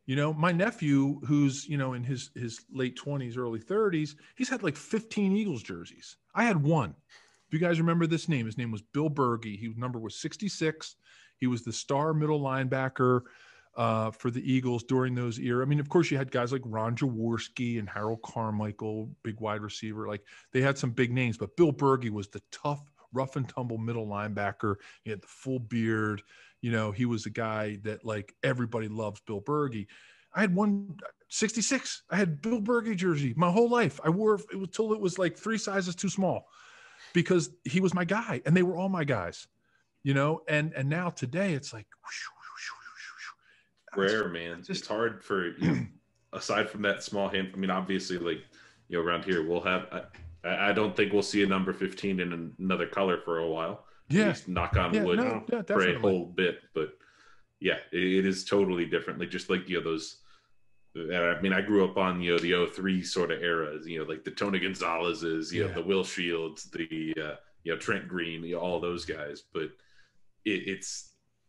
[SPEAKER 2] You know, my nephew, who's you know in his his late 20s, early 30s, he's had like 15 Eagles jerseys. I had one. If you guys remember this name, his name was Bill Bergey. His number was 66. He was the star middle linebacker uh, for the Eagles during those era. I mean, of course, you had guys like Ron Jaworski and Harold Carmichael, big wide receiver. Like they had some big names, but Bill Bergey was the tough, rough and tumble middle linebacker. He had the full beard. You know, he was a guy that like everybody loves Bill Bergey. I had one 66. I had Bill Bergey jersey my whole life. I wore it until it was like three sizes too small because he was my guy and they were all my guys, you know. And and now today it's like
[SPEAKER 3] rare, man. Just, it's hard for you know, aside from that small hand. I mean, obviously, like you know, around here we'll have. I, I don't think we'll see a number 15 in another color for a while.
[SPEAKER 2] Yeah.
[SPEAKER 3] knock on
[SPEAKER 2] yeah,
[SPEAKER 3] wood
[SPEAKER 2] no, yeah,
[SPEAKER 3] for a whole bit, but yeah, it, it is totally different. Like just like you know those I mean, I grew up on you know the 03 sort of eras, you know, like the Tony Gonzalez's, you yeah. know, the Will Shields, the uh, you know Trent Green, you know, all those guys. But it, it's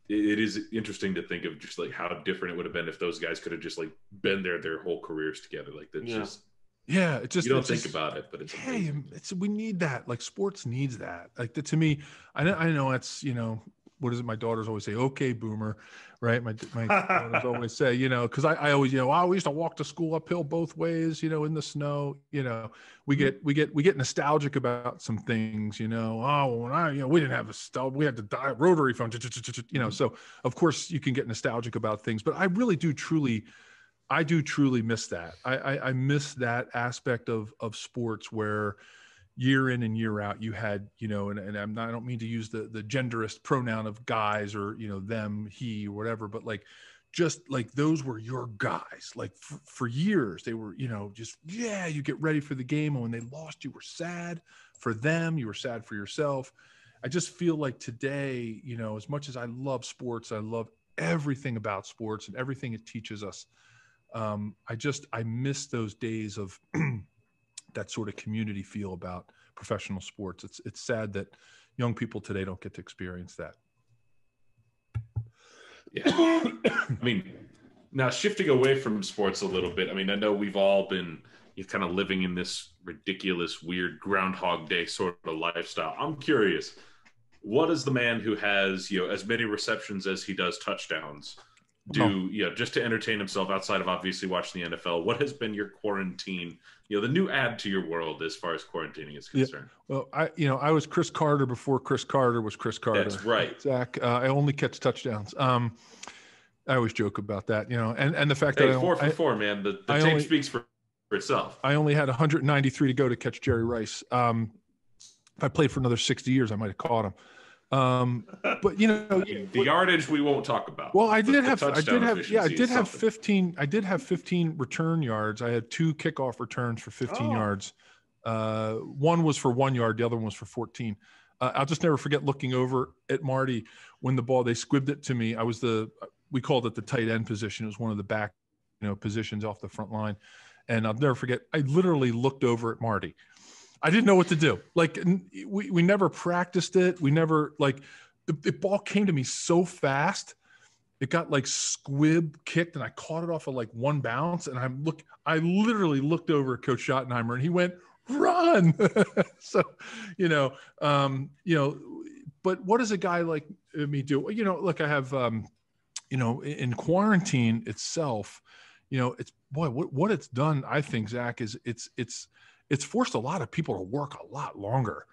[SPEAKER 3] it is interesting to think of just like how different it would have been if those guys could have just like been there their whole careers together. Like that's
[SPEAKER 2] yeah.
[SPEAKER 3] just
[SPEAKER 2] yeah, it just
[SPEAKER 3] you don't think
[SPEAKER 2] just,
[SPEAKER 3] about it, but it's
[SPEAKER 2] hey, it's we need that. Like sports needs that. Like the, to me, I know I know it's you know what is it? My daughters always say, "Okay, boomer," right? My my daughters always say, you know, because I, I always, you know, I we used to walk to school uphill both ways, you know, in the snow. You know, we mm-hmm. get we get we get nostalgic about some things, you know. Oh, when I, you know, we didn't have a stove, we had to die rotary phone, you know. Mm-hmm. So of course you can get nostalgic about things, but I really do truly. I do truly miss that. I, I, I miss that aspect of of sports where year in and year out you had you know and, and I'm not, i don't mean to use the the genderist pronoun of guys or you know them he or whatever but like just like those were your guys. Like for, for years they were you know just yeah you get ready for the game and when they lost you were sad for them you were sad for yourself. I just feel like today you know as much as i love sports i love everything about sports and everything it teaches us um, i just i miss those days of that sort of community feel about professional sports. It's it's sad that young people today don't get to experience that.
[SPEAKER 3] Yeah, I mean, now shifting away from sports a little bit. I mean, I know we've all been kind of living in this ridiculous, weird Groundhog Day sort of lifestyle. I'm curious, what is the man who has you know as many receptions as he does touchdowns? Do oh. you know just to entertain himself outside of obviously watching the NFL? What has been your quarantine? You know, the new add to your world as far as quarantining is concerned.
[SPEAKER 2] Yeah. Well, I you know I was Cris Carter before Cris Carter was Cris Carter.
[SPEAKER 3] That's right,
[SPEAKER 2] Zach. Uh, I only catch touchdowns. Um, I always joke about that, you know, and and the fact
[SPEAKER 3] hey,
[SPEAKER 2] that
[SPEAKER 3] four
[SPEAKER 2] I,
[SPEAKER 3] for four, man. The, the tape only, speaks for, for itself.
[SPEAKER 2] I only had 193 to go to catch Jerry Rice. Um, if I played for another 60 years, I might have caught him. Um, but you know,
[SPEAKER 3] the yardage we won't talk about.
[SPEAKER 2] Well, I did have, I did have, yeah, I did have 15. I did have 15 return yards. I had two kickoff returns for 15 oh. yards. Uh, one was for one yard, the other one was for 14. Uh, I'll just never forget looking over at Marty when the ball they squibbed it to me. I was the we called it the tight end position. It was one of the back, you know, positions off the front line, and I'll never forget. I literally looked over at Marty I didn't know what to do. Like we, we never practiced it. We never like the, the ball came to me so fast. It got like squib kicked and I caught it off of like one bounce. And I'm look, I literally looked over at Coach Schottenheimer and he went, run. so, you know, um, you know, but what does a guy like me do? You know, look, I have, um, you know, in quarantine itself, you know, it's boy, what, what it's done, I think, Zach, is it's, it's, it's forced a lot of people to work a lot longer.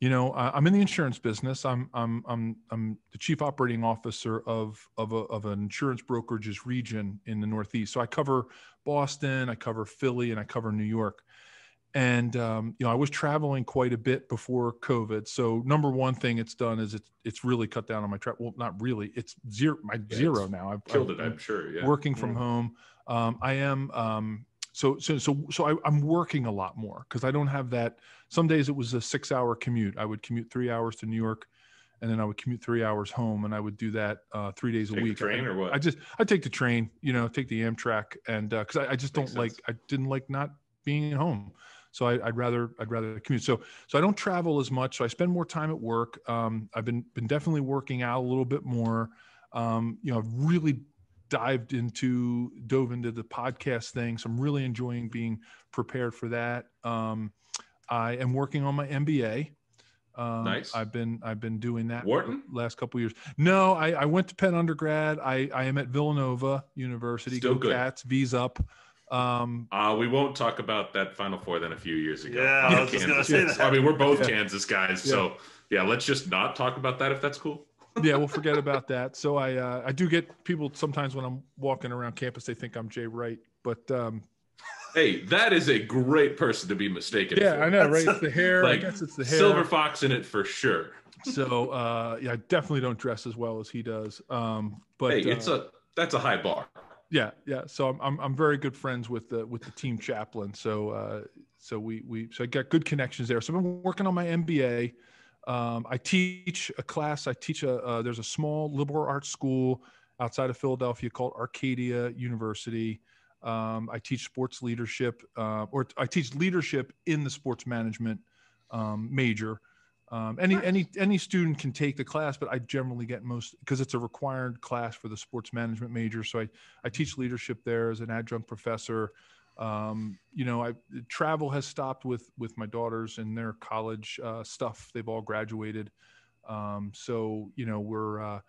[SPEAKER 2] You know, uh, I'm in the insurance business. I'm I'm I'm I'm the chief operating officer of of a, of an insurance brokerage's region in the Northeast. So I cover Boston, I cover Philly, and I cover New York. And um, you know, I was traveling quite a bit before COVID. So number one thing it's done is it's it's really cut down on my travel. Well, not really. It's zero. My yeah, zero now.
[SPEAKER 3] I've killed I've, it. I'm sure. Yeah.
[SPEAKER 2] Working from home. Um, I am um, so so so so I, am working a lot more because I don't have that. Some days it was a six hour commute. I would commute three hours to New York, and then I would commute three hours home, and I would do that uh, three days
[SPEAKER 3] take
[SPEAKER 2] a week.
[SPEAKER 3] train
[SPEAKER 2] I,
[SPEAKER 3] or what?
[SPEAKER 2] I just I take the train, you know, take the Amtrak, and because uh, I, I, just Makes don't sense. like I didn't like not being at home. So I, would rather I'd rather commute. So so I don't travel as much. So I spend more time at work. Um, I've been been definitely working out a little bit more. Um, you know, I've really dived into dove into the podcast thing so i'm really enjoying being prepared for that um, i am working on my mba Um,
[SPEAKER 3] Nice.
[SPEAKER 2] I've been I've been doing that for
[SPEAKER 3] Wharton?
[SPEAKER 2] the last couple years. No, I, I went to Penn undergrad. I, I am at Villanova University.
[SPEAKER 3] Still
[SPEAKER 2] Go
[SPEAKER 3] good.
[SPEAKER 2] Cats. V's up. Um,
[SPEAKER 3] Uh, we won't talk about that Final Four then a few years ago.
[SPEAKER 1] Yeah, I was just gonna say that.
[SPEAKER 3] I mean, we're both
[SPEAKER 2] Yeah.
[SPEAKER 3] Kansas guys, so yeah, let's just not talk about that if that's cool.
[SPEAKER 2] Yeah, we'll forget about that. So I uh, I do get people sometimes when I'm walking around campus, they think I'm Jay Wright, but um,
[SPEAKER 3] Hey, that is a great person to be mistaken.
[SPEAKER 2] yeah,
[SPEAKER 3] for.
[SPEAKER 2] I know, right? It's the hair.
[SPEAKER 3] Like,
[SPEAKER 2] I guess it's the hair.
[SPEAKER 3] Silver fox in it for sure.
[SPEAKER 2] So uh, yeah, I definitely don't dress as well as he does. Um, but
[SPEAKER 3] hey,
[SPEAKER 2] uh,
[SPEAKER 3] it's a that's a high bar.
[SPEAKER 2] Yeah, yeah. So I'm I'm, I'm very good friends with the with the team chaplain. So uh, so we we so I got good connections there. So I've been working on my MBA. Um, I teach a class. I teach a uh, there's a small liberal arts school outside of Philadelphia called Arcadia University. Um, I teach sports leadership, uh, or I teach leadership in the sports management um, major. Um, any any any student can take the class, but I generally get most because it's a required class for the sports management major. So I I teach leadership there as an adjunct professor. Um, you know, I travel has stopped with with my daughters and their college uh, stuff. They've all graduated. Um, so you know we're uh,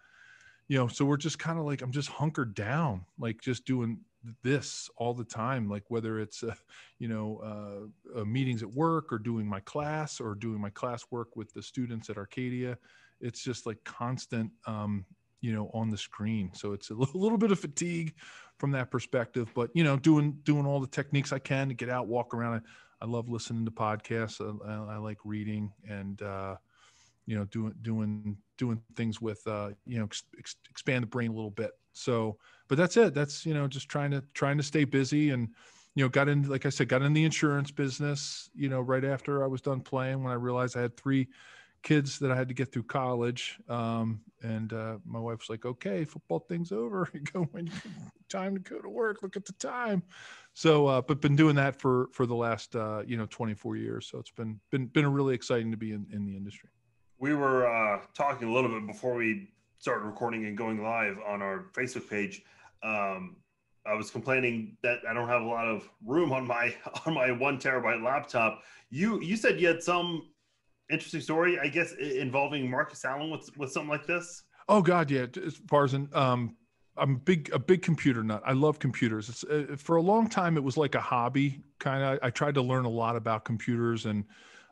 [SPEAKER 2] you know so we're just kind of like I'm just hunkered down, like just doing this all the time like whether it's uh, you know uh, uh, meetings at work or doing my class or doing my class work with the students at arcadia it's just like constant um, you know on the screen. So it's a little, bit of fatigue from that perspective but you know doing doing all the techniques i can to get out walk around. I, I love listening to podcasts. I, I, I like reading and uh, you know doing doing doing things with uh, you know ex- ex- expand the brain a little bit. So but that's it. That's you know just trying to trying to stay busy and you know got in like i said got in the insurance business you know right after i was done playing when i realized i had three kids that i had to get through college um, and uh, my wife was like okay football thing's over. You go when time to go to work. Look at the time. So uh, but been doing that for for the last uh, you know 24 years. So it's been been been really exciting to be in, in the industry.
[SPEAKER 1] We were uh, talking a little bit before we started recording and going live on our Facebook page. Um, I was complaining that I don't have a lot of room on my on my one terabyte laptop. You you said you had some interesting story, I guess, involving Marcus Allen with with something like this.
[SPEAKER 2] Oh God, yeah. As far as in, um, I'm big a big computer nut. I love computers. It's uh, for a long time it was like a hobby kind of. I tried to learn a lot about computers and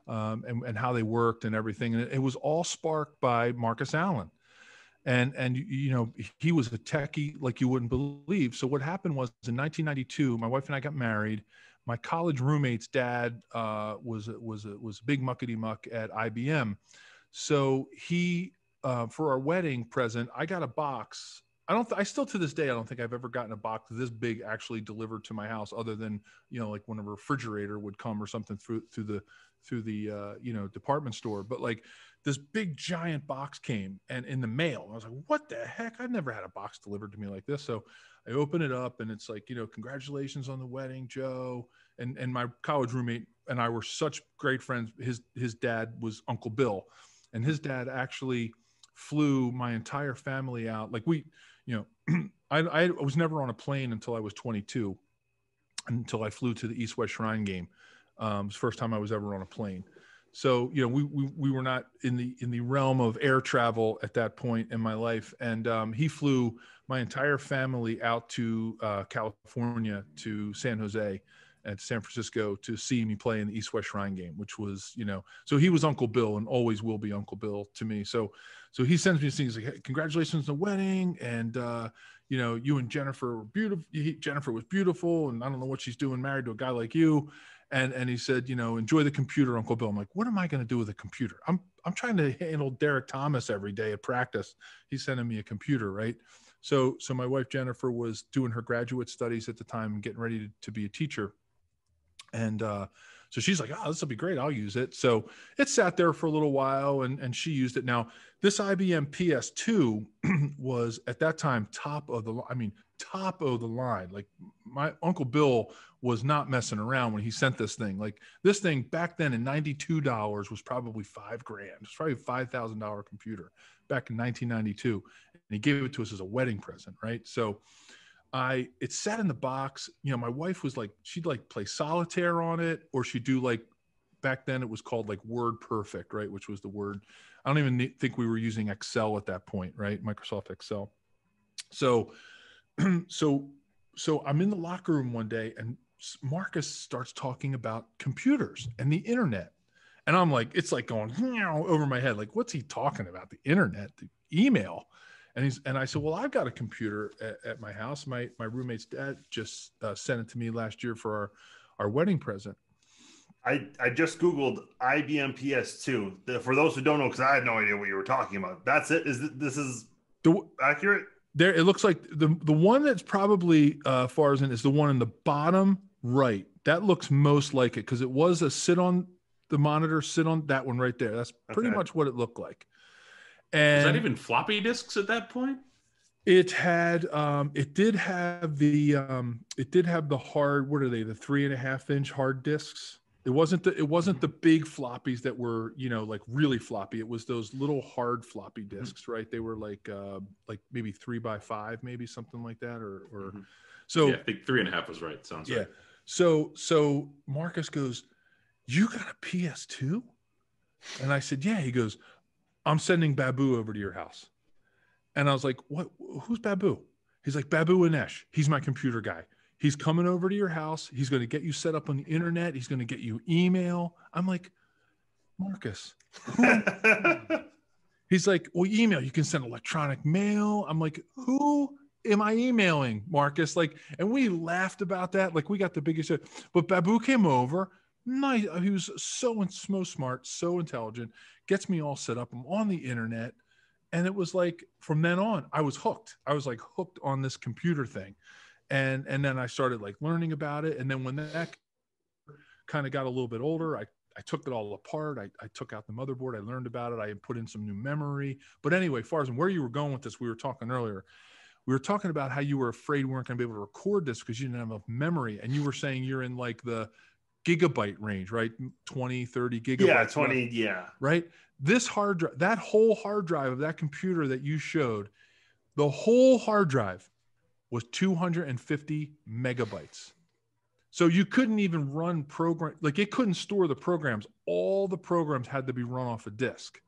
[SPEAKER 2] um, and and how they worked and everything. And it, it was all sparked by Marcus Allen. And and you know he was a techie like you wouldn't believe. So what happened was in 1992, my wife and I got married. My college roommate's dad uh, was was was big muckety muck at IBM. So he uh, for our wedding present, I got a box. I don't. Th- I still to this day, I don't think I've ever gotten a box this big actually delivered to my house, other than you know, like when a refrigerator would come or something through through the through the uh, you know department store. But like this big giant box came and in the mail. I was like, what the heck? I've never had a box delivered to me like this. So I open it up and it's like, you know, congratulations on the wedding, Joe. And and my college roommate and I were such great friends. His his dad was Uncle Bill, and his dad actually flew my entire family out. Like we, you know, I, I was never on a plane until I was 22, until I flew to the East West Shrine game. Um, it was the first time I was ever on a plane. So you know, we, we we were not in the in the realm of air travel at that point in my life, and um, he flew my entire family out to uh, California to San Jose at San Francisco to see me play in the East West Shrine game, which was, you know, so he was Uncle Bill and always will be Uncle Bill to me. So, so he sends me things like, hey, congratulations on the wedding. And, uh, you know, you and Jennifer were beautiful. Jennifer was beautiful. And I don't know what she's doing married to a guy like you. And, and he said, you know, enjoy the computer, Uncle Bill. I'm like, what am I going to do with a computer? I'm, I'm trying to handle Derrick Thomas every day at practice. He's sending me a computer. Right. So, so my wife, Jennifer was doing her graduate studies at the time getting ready to, to be a teacher and uh, so she's like, "Oh, this will be great. I'll use it." So it sat there for a little while, and and she used it. Now this IBM PS2 was at that time top of the. I mean, top of the line. Like my uncle Bill was not messing around when he sent this thing. Like this thing back then in ninety two dollars was probably five grand. It's probably a five thousand dollar computer back in nineteen ninety two, and he gave it to us as a wedding present, right? So. I it sat in the box. You know, my wife was like, she'd like play solitaire on it, or she'd do like back then it was called like Word Perfect, right? Which was the word. I don't even think we were using Excel at that point, right? Microsoft Excel. So, so, so I'm in the locker room one day, and Marcus starts talking about computers and the internet, and I'm like, it's like going over my head. Like, what's he talking about? The internet, the email. And he's and I said, well, I've got a computer at, at my house. My my roommate's dad just uh, sent it to me last year for our our wedding present.
[SPEAKER 1] I, I just googled IBM PS2. The- For those who don't know, because I had no idea what you were talking about. That's it. Is it, this is
[SPEAKER 2] The,
[SPEAKER 1] accurate?
[SPEAKER 2] There, it looks like the the one that's probably uh, Farzan is the one in the bottom right. That looks most like it because it was a sit on the monitor, sit on that one right there. That's pretty
[SPEAKER 1] Okay.
[SPEAKER 2] much what it looked like.
[SPEAKER 3] Was
[SPEAKER 2] And
[SPEAKER 3] that even floppy disks at that point?
[SPEAKER 2] It had um it did have the um it did have the hard what are they the three and a half inch hard discs. It wasn't the it wasn't the big floppies that were you know like really floppy. It was those little hard floppy discs, right? They were like uh like maybe three by five, maybe something like that, or or
[SPEAKER 3] Mhm.
[SPEAKER 2] so
[SPEAKER 3] yeah, I think three and a half was right. Sounds
[SPEAKER 2] yeah.
[SPEAKER 3] right.
[SPEAKER 2] So so Marcus goes, "You got a PS2?" And I said, "Yeah." He goes, "I'm sending Babu over to your house." And I was like, "What? Who's Babu?" He's like, "Babu Anesh. He's my computer guy. He's coming over to your house. He's going to get you set up on the internet. He's going to get you email." I'm like, "Marcus." He's like, well, email. You can send electronic mail. I'm like, who am I emailing, Marcus? Like, and we laughed about that. Like, we got the biggest. But Babu came over. Nice. Uh, he was so and so smart, so intelligent. Gets me all set up. I'm on the internet, and it was like from then on, I was hooked. I was like hooked on this computer thing, and and then I started like learning about it. And then when that kind of got a little bit older, I I took it all apart. I, I took out the motherboard. I learned about it. I put in some new memory. But anyway, far as where you were going with this, we were talking earlier. We were talking about how you were afraid we weren't going to be able to record this because you didn't have enough memory. And you were saying you're in like the gigabyte range, right? 20, 30 gigabytes.
[SPEAKER 1] yeah, 20. Yeah.
[SPEAKER 2] Right. This hard drive, that whole hard drive of that computer that you showed, the whole hard drive was 250 megabytes. So you couldn't even run program like it couldn't store the programs. All the programs had to be run off a disk.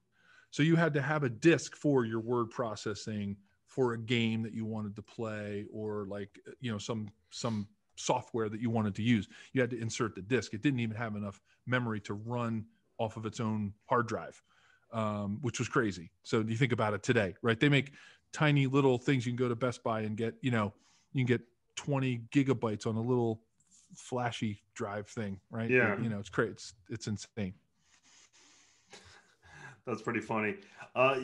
[SPEAKER 2] So you had to have a disk for your word processing for a game that you wanted to play or like you know some some software that you wanted to use. You had to insert the disk. It didn't even have enough memory to run off of its own hard drive, um, which was crazy. So you think about it today, right? They make tiny little things. You can go to Best Buy and get, you know, you can get 20 gigabytes on a little flashy drive thing, right?
[SPEAKER 1] Yeah.
[SPEAKER 2] You know, it's crazy. It's, it's insane.
[SPEAKER 1] That's pretty funny. Uh,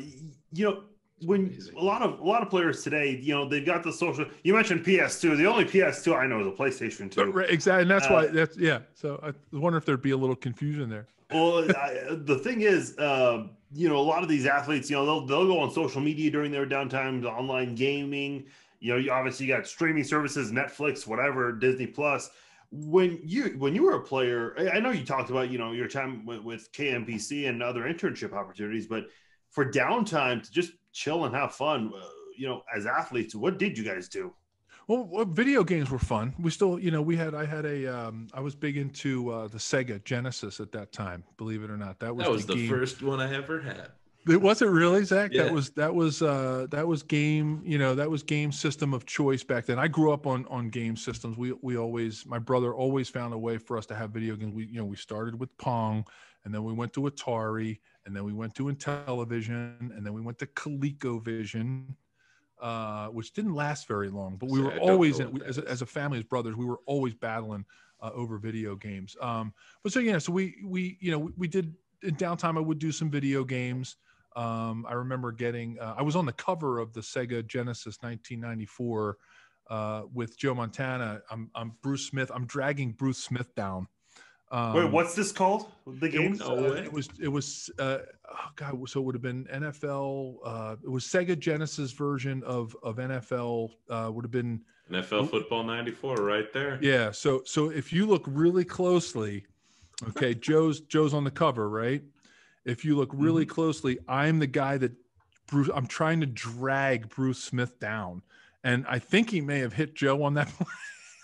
[SPEAKER 1] you know, when a lot of a lot of players today, you know, they've got the social. You mentioned PS2. The only PS2 I know is a PlayStation 2.
[SPEAKER 2] Right, exactly. And that's
[SPEAKER 1] Uh,
[SPEAKER 2] why that's, yeah. So I wonder if there'd be a little confusion there.
[SPEAKER 1] Well, I, the thing is, uh, you know, a lot of these athletes, you know, they'll they'll go on social media during their downtime, online gaming. You know, you obviously got streaming services, Netflix, whatever, Disney Plus. When you when you were a player, I- I know you talked about you know your time with, with KMBC and other internship opportunities, but for downtime to just chill and have fun, uh, you know, as athletes, what did you guys do?
[SPEAKER 2] Well, video games were fun. We still, you know, we had, I had a, um, I was big into uh, the Sega Genesis at that time. Believe it or not, that was
[SPEAKER 3] That was the
[SPEAKER 2] game.
[SPEAKER 3] first one I ever had.
[SPEAKER 2] It wasn't really, Zach?
[SPEAKER 3] Yeah.
[SPEAKER 2] That was that was uh that was game, you know, that was game system of choice back then. I grew up on on game systems. We we always my brother always found a way for us to have video games. We you know, we started with Pong and then we went to Atari and then we went to Intellivision and then we went to ColecoVision. Uh, which didn't last very long, but we
[SPEAKER 3] See,
[SPEAKER 2] were always in, as, a, as a family, as brothers, we were always battling uh, over video games. Um, but so yeah, so we we you know we, we did in downtime. I would do some video games. Um, I remember getting. Uh, I was on the cover of the Sega Genesis 1994 uh, with Joe Montana. I'm I'm Bruce Smith. I'm dragging Bruce Smith down. Um,
[SPEAKER 1] Wait, what's this called? The
[SPEAKER 2] it
[SPEAKER 1] game?
[SPEAKER 2] was, uh, it was it was uh, oh god so it would have been NFL uh, it was Sega Genesis version of of NFL uh, would have been
[SPEAKER 3] NFL Football 94 right there.
[SPEAKER 2] yeah so so if you look really closely okay Joe's Joe's on the cover right if you look really closely I'm the guy that Bruce I'm trying to drag Bruce Smith down and I think he may have hit Joe on that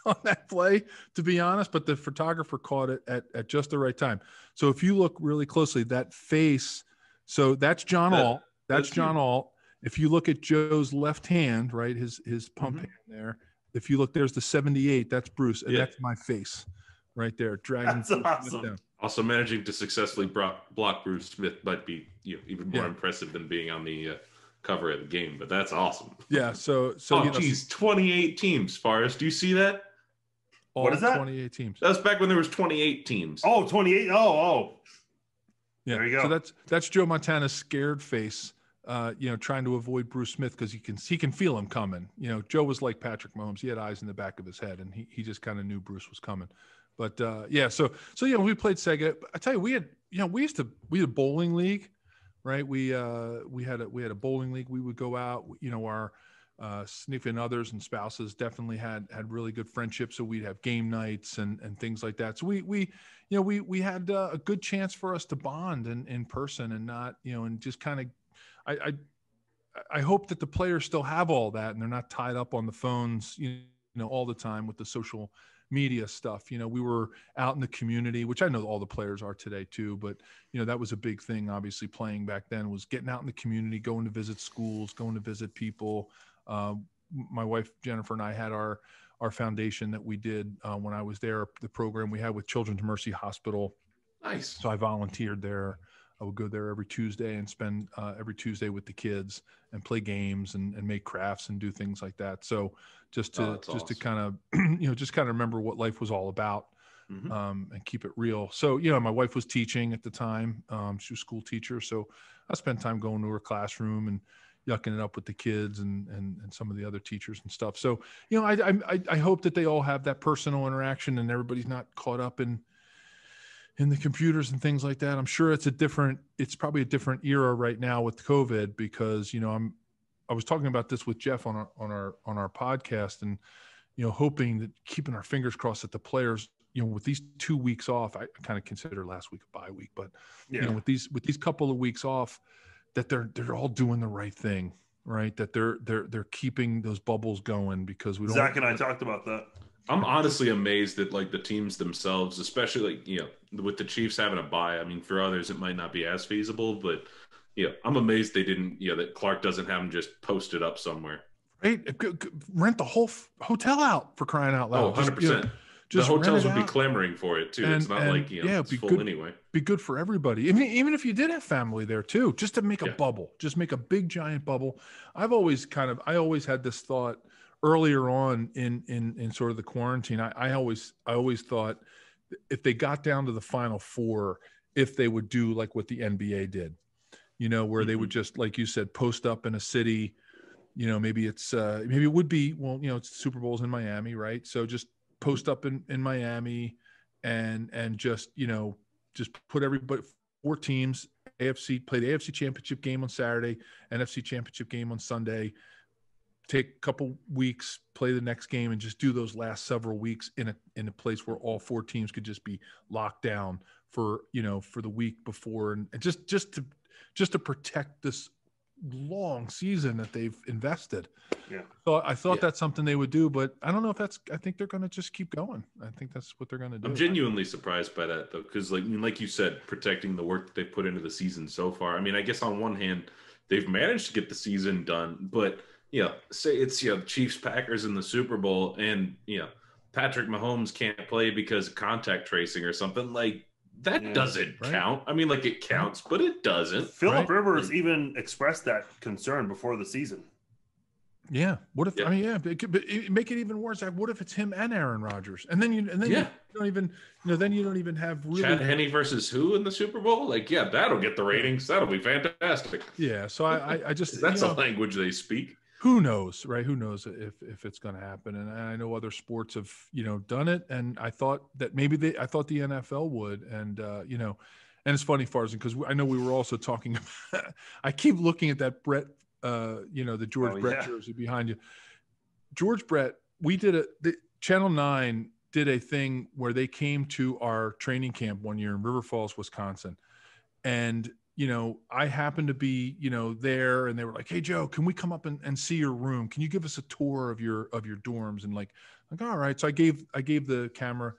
[SPEAKER 2] on that play, to be honest, but the photographer caught it at, at just the right time. So if you look really closely, that face, so that's John
[SPEAKER 3] That-
[SPEAKER 2] Alt. That's,
[SPEAKER 3] that's
[SPEAKER 2] John
[SPEAKER 3] you.
[SPEAKER 2] Alt. If you look at Joe's left hand, right, his his pump
[SPEAKER 3] Mhm.
[SPEAKER 2] hand there. If you look, there's the 78. That's Bruce, and
[SPEAKER 3] Yeah.
[SPEAKER 2] that's my face, right there, dragging.
[SPEAKER 1] That's
[SPEAKER 2] Bruce
[SPEAKER 1] awesome.
[SPEAKER 3] Also, managing to successfully block, block Bruce Smith might be you know, even more
[SPEAKER 2] Yeah.
[SPEAKER 3] impressive than being on the uh, cover of the game. But that's awesome.
[SPEAKER 2] Yeah. So so
[SPEAKER 3] oh,
[SPEAKER 2] you know,
[SPEAKER 3] geez, 28 teams. Forrest, do you see that?
[SPEAKER 2] All
[SPEAKER 1] What is that?
[SPEAKER 2] 28 teams.
[SPEAKER 3] That's back when there was 28 teams.
[SPEAKER 1] Oh, 28. Oh, oh.
[SPEAKER 2] Yeah.
[SPEAKER 1] There you go.
[SPEAKER 2] So
[SPEAKER 1] go.
[SPEAKER 2] that's that's Joe Montana's scared face. Uh, you know, trying to avoid Bruce Smith because he can he can feel him coming. You know, Joe was like Patrick Mahomes; he had eyes in the back of his head, and he he just kind of knew Bruce was coming. But uh, yeah, so so yeah, we played Sega. I tell you, we had you know we used to we had a bowling league, right? We uh we had a we had a bowling league. We would go out. You know, our uh, others and spouses definitely had had really good friendships. So we'd have game nights and and things like that. So we we you know we we had uh, a good chance for us to bond in in person and not you know and just kind of I, I I hope that the players still have all that and they're not tied up on the phones you know all the time with the social media stuff. You know, we were out in the community, which I know all the players are today too, but you know, that was a big thing obviously playing back then was getting out in the community, going to visit schools, going to visit people. Um, my wife Jennifer and I had our our foundation that we did uh, when I was there, the program we had with Children's Mercy Hospital.
[SPEAKER 3] Nice.
[SPEAKER 2] So I volunteered there. I would go there every Tuesday and spend uh, every Tuesday with the kids and play games and, and make crafts and do things like that. So just to
[SPEAKER 3] Oh,
[SPEAKER 2] just to kind of you know just kind of remember what life was all about
[SPEAKER 3] Mhm.
[SPEAKER 2] um, and keep it real. So you know, my wife was teaching at the time. Um, she was a school teacher, so I spent time going to her classroom and yucking it up with the kids and and, and some of the other teachers and stuff. So you know, I, I I hope that they all have that personal interaction and everybody's not caught up in in the computers and things like that. I'm sure it's a different, it's probably a different era right now with COVID because, you know, I'm, I was talking about this with Jeff on our, on our, on our podcast and, you know, hoping that keeping our fingers crossed that the players, you know, with these two weeks off, I kind of consider last week a bye week, but
[SPEAKER 1] Yeah.
[SPEAKER 2] you know, with these, with these couple of weeks off that they're, they're all doing the right thing, right? That they're, they're, they're keeping those bubbles going because we don't,
[SPEAKER 1] Zach and I talked about that.
[SPEAKER 3] I'm honestly amazed that like the teams themselves, especially like you know with the Chiefs having a bye. I mean, for others it might not be as feasible, but yeah, I'm amazed they didn't. You know that Clark doesn't have them just posted up somewhere.
[SPEAKER 2] right? G- g- Rent the whole f- hotel out for crying out
[SPEAKER 3] Oh,
[SPEAKER 2] loud. Just,
[SPEAKER 3] 100
[SPEAKER 2] you know,
[SPEAKER 3] percent. The hotels would be clamoring for it too. it's not
[SPEAKER 2] and,
[SPEAKER 3] like you know
[SPEAKER 2] yeah,
[SPEAKER 3] it's
[SPEAKER 2] be
[SPEAKER 3] full
[SPEAKER 2] good-
[SPEAKER 3] anyway.
[SPEAKER 2] be good for everybody. Even even if you did have family there too, just to make a
[SPEAKER 3] Yeah.
[SPEAKER 2] bubble, just make a big giant bubble. I've always kind of I always had this thought earlier on in in in sort of the quarantine. I, I always I always thought if they got down to the final four, if they would do like what the NBA did, you know, where they would just like you said, post up in a city. You know, maybe it's uh maybe it would be well, you know, it's Super Bowls in Miami, right? So just post up in in Miami and and just you know just put everybody four teams AFC play the AFC championship game on Saturday, NFC championship game on Sunday. Take a couple weeks, play the next game, and just do those last several weeks in a in a place where all four teams could just be locked down for you know for the week before, and, and just just to just to protect this long season that they've invested.
[SPEAKER 1] Yeah.
[SPEAKER 2] So I thought
[SPEAKER 3] Yeah.
[SPEAKER 2] that's something they would do, but I don't know if that's. I think they're going to just keep going. I think that's what they're going to do.
[SPEAKER 3] I'm genuinely surprised by that though, because like I mean, like you said, protecting the work that they put into the season so far. I mean, I guess on one hand, they've managed to get the season done, but you know, say it's you know Chiefs Packers in the Super Bowl, and you know Patrick Mahomes can't play because of contact tracing or something like that
[SPEAKER 1] Yeah.
[SPEAKER 3] doesn't
[SPEAKER 2] Right.
[SPEAKER 3] count. I mean, like it counts, but it doesn't.
[SPEAKER 1] Philip
[SPEAKER 2] Right.
[SPEAKER 1] Rivers mm. even expressed that concern before the season.
[SPEAKER 2] Yeah. What if
[SPEAKER 3] Yeah.
[SPEAKER 2] I mean, yeah, it could but it, make it even worse. Like, what if it's him and Aaron Rodgers, and then you and then
[SPEAKER 3] Yeah.
[SPEAKER 2] you don't even you know then you don't even have really
[SPEAKER 3] Chad Henne versus who in the Super Bowl? Like, yeah, that'll get the ratings. That'll be fantastic.
[SPEAKER 2] yeah. So I I, I just
[SPEAKER 3] That's
[SPEAKER 2] you
[SPEAKER 3] a
[SPEAKER 2] know,
[SPEAKER 3] language they speak.
[SPEAKER 2] Who knows, right? Who knows if if it's going to happen? And I know other sports have you know done it, and I thought that maybe they I thought the NFL would, and uh, you know, and it's funny, Farzan, because I know we were also talking. About, I keep looking at that Brett, uh, you know, the George
[SPEAKER 1] Oh,
[SPEAKER 2] Brett
[SPEAKER 1] yeah.
[SPEAKER 2] jersey behind you. George Brett, we did a the, Channel Nine did a thing where they came to our training camp one year in River Falls, Wisconsin, and you know, I happened to be, you know, there and they were like, Hey Joe, can we come up and, and see your room? Can you give us a tour of your, of your dorms? And like, like, all right. So I gave, I gave the camera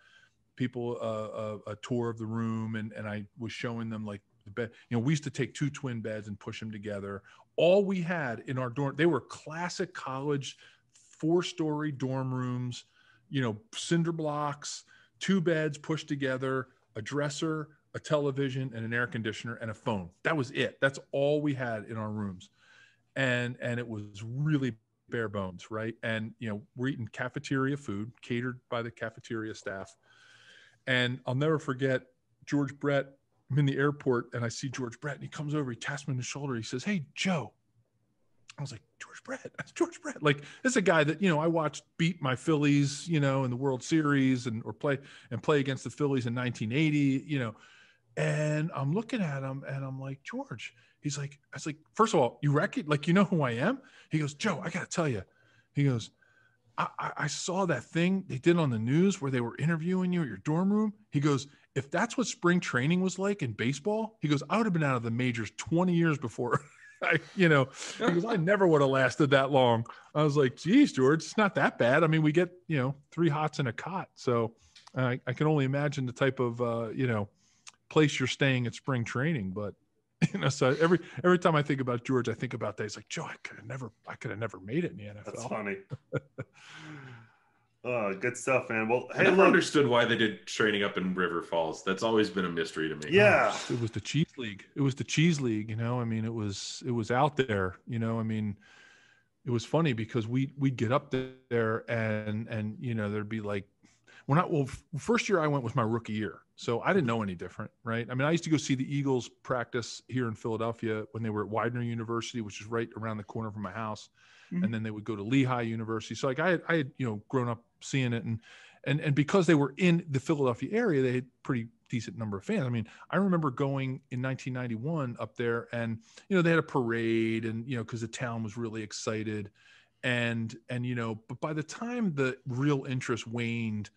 [SPEAKER 2] people a, a, a tour of the room and, and I was showing them like the bed, you know, we used to take two twin beds and push them together. All we had in our dorm, they were classic college, four story dorm rooms, you know, cinder blocks, two beds pushed together, a dresser, a television and an air conditioner and a phone. That was it. That's all we had in our rooms. And and it was really bare bones, right? And you know, we're eating cafeteria food catered by the cafeteria staff. And I'll never forget George Brett. I'm in the airport and I see George Brett and he comes over, he taps me on the shoulder. He says, Hey, Joe. I was like, George Brett, that's George Brett. Like, is a guy that, you know, I watched beat my Phillies, you know, in the World Series and or play and play against the Phillies in 1980, you know, and I'm looking at him and I'm like, George, he's like, I was like, first of all, you reckon, like, you know who I am? He goes, Joe, I got to tell you. He goes, I, I, saw that thing they did on the news where they were interviewing you at your dorm room. He goes, if that's what spring training was like in baseball, he goes, I would have been out of the majors 20 years before. I, you know, because I never would have lasted that long. I was like, geez, George, it's not that bad. I mean, we get, you know, three hots in a cot. So I, I can only imagine the type of, uh, you know, place you're staying at spring training. But you know, so every every time I think about George, I think about that. He's like, Joe, I could have never, I could have never made it in the NFL.
[SPEAKER 1] That's funny. oh, good stuff, man. Well,
[SPEAKER 3] hey, I never look. understood why they did training up in River Falls. That's always been a mystery to me.
[SPEAKER 1] Yeah,
[SPEAKER 2] it was the cheese league. It was the cheese league. You know, I mean, it was it was out there. You know, I mean, it was funny because we we'd get up there and and you know there'd be like we're not well first year i went was my rookie year so i didn't know any different right? I mean i used to go see the eagles practice here in philadelphia when they were at widener university which is right around the corner from my house. Mm-hmm. and then they would go to lehigh university. So like i had i had you know grown up seeing it. And and and because they were in the philadelphia area they had pretty decent number of fans. I mean i remember going in 1991 up there and you know they had a parade and you know because the town was really excited. And and you know but by the time the real interest waned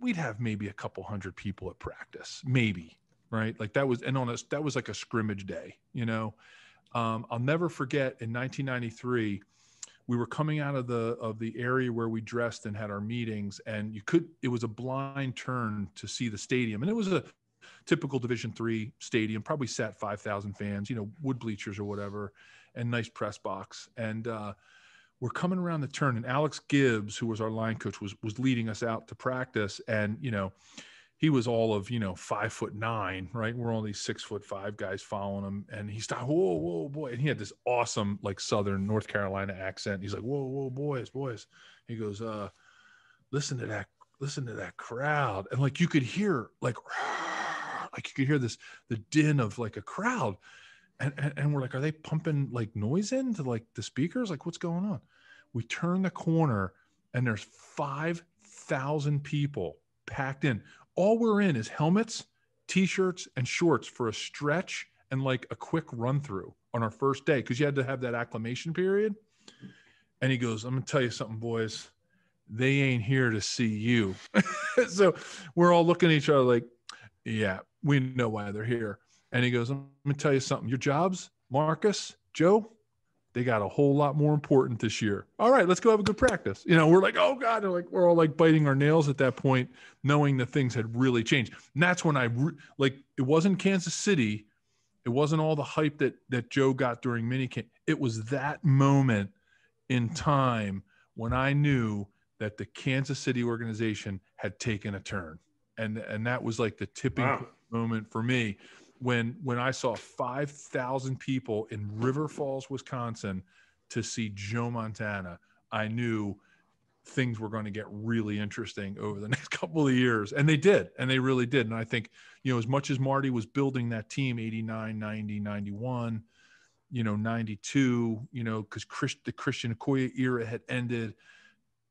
[SPEAKER 2] we'd have maybe a couple hundred people at practice, maybe, right? Like that was, and on us, that was like a scrimmage day, you know. Um, I'll never forget in 1993, we were coming out of the of the area where we dressed and had our meetings, and you could it was a blind turn to see the stadium, and it was a typical Division three stadium, probably sat 5,000 fans, you know, wood bleachers or whatever, and nice press box, and uh, we're coming around the turn and Alex Gibbs, who was our line coach, was was leading us out to practice. And, you know, he was all of, you know, five foot nine, right? We're all these six foot five guys following him. And he started, whoa, whoa, boy. And he had this awesome, like Southern North Carolina accent. He's like, whoa, whoa, boys, boys. He goes, uh, listen to that, listen to that crowd. And like you could hear like like you could hear this the din of like a crowd and, and, and we're like, are they pumping like noise into like the speakers? Like, what's going on? We turn the corner and there's 5,000 people packed in. All we're in is helmets, t shirts, and shorts for a stretch and like a quick run through on our first day because you had to have that acclimation period. And he goes, I'm going to tell you something, boys. They ain't here to see you. so we're all looking at each other like, yeah, we know why they're here. And he goes, I'm going to tell you something. Your jobs, Marcus, Joe, they got a whole lot more important this year. All right, let's go have a good practice. You know, we're like, oh God, and like we're all like biting our nails at that point, knowing that things had really changed. And that's when I re- like it wasn't Kansas City, it wasn't all the hype that that Joe got during minicamp. It was that moment in time when I knew that the Kansas City organization had taken a turn, and and that was like the tipping wow. moment for me when when I saw 5,000 people in River Falls, Wisconsin to see Joe Montana, I knew things were going to get really interesting over the next couple of years. And they did, and they really did. And I think, you know, as much as Marty was building that team 89, 90, 91, you know, 92, you know, because Chris, the Christian Okoye era had ended,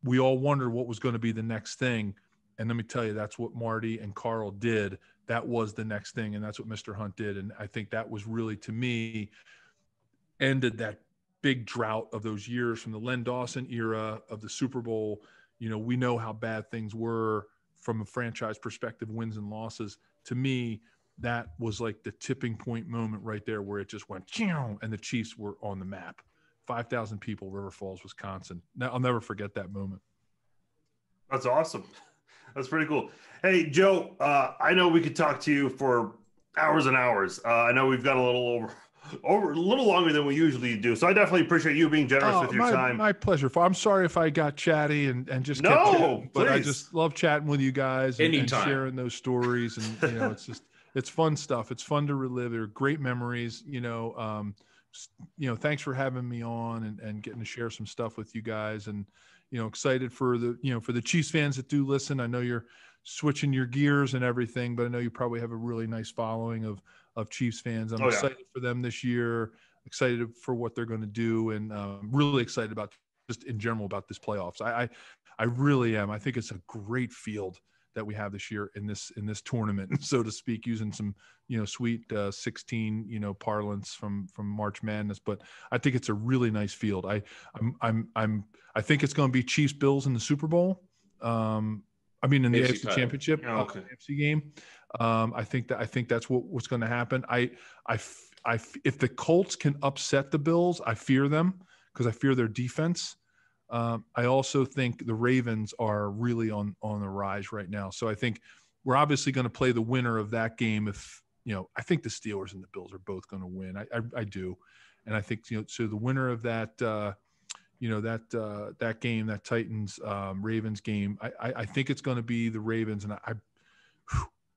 [SPEAKER 2] we all wondered what was going to be the next thing. And let me tell you, that's what Marty and Carl did that was the next thing and that's what mr hunt did and i think that was really to me ended that big drought of those years from the len dawson era of the super bowl you know we know how bad things were from a franchise perspective wins and losses to me that was like the tipping point moment right there where it just went and the Chiefs were on the map. 5,000 people, River Falls, Wisconsin. Now, I'll never forget that moment.
[SPEAKER 1] That's awesome. That's pretty cool. Hey, Joe, uh, I know we could talk to you for hours and hours. Uh, I know we've got a little over over a little longer than we usually do. So I definitely appreciate you being generous oh, with your
[SPEAKER 2] my,
[SPEAKER 1] time.
[SPEAKER 2] My pleasure. I'm sorry if I got chatty and, and just
[SPEAKER 1] no, chatting,
[SPEAKER 2] but I just love chatting with you guys and, and, sharing those stories. And you know, it's just it's fun stuff. It's fun to relive. They're great memories. You know, um, you know, thanks for having me on and, and getting to share some stuff with you guys. And you know, excited for the you know for the Chiefs fans that do listen. I know you're switching your gears and everything, but I know you probably have a really nice following of of Chiefs fans. I'm oh, excited yeah. for them this year. Excited for what they're going to do, and um, really excited about just in general about this playoffs. I, I, I really am. I think it's a great field that we have this year in this in this tournament, so to speak, using some you know sweet uh, 16 you know parlance from from March Madness. But I think it's a really nice field. I I'm I'm, I'm I think it's going to be Chiefs Bills in the Super Bowl. Um, I mean in the AFC, AFC Championship oh, okay. AFC game. Um, I think that I think that's what, what's going to happen. I, I, I, if the Colts can upset the Bills, I fear them because I fear their defense. Um, I also think the Ravens are really on on the rise right now. So I think we're obviously going to play the winner of that game. If you know, I think the Steelers and the Bills are both going to win. I, I, I do, and I think you know. So the winner of that. Uh, you know that uh, that game, that Titans um, Ravens game. I, I, I think it's going to be the Ravens, and I, I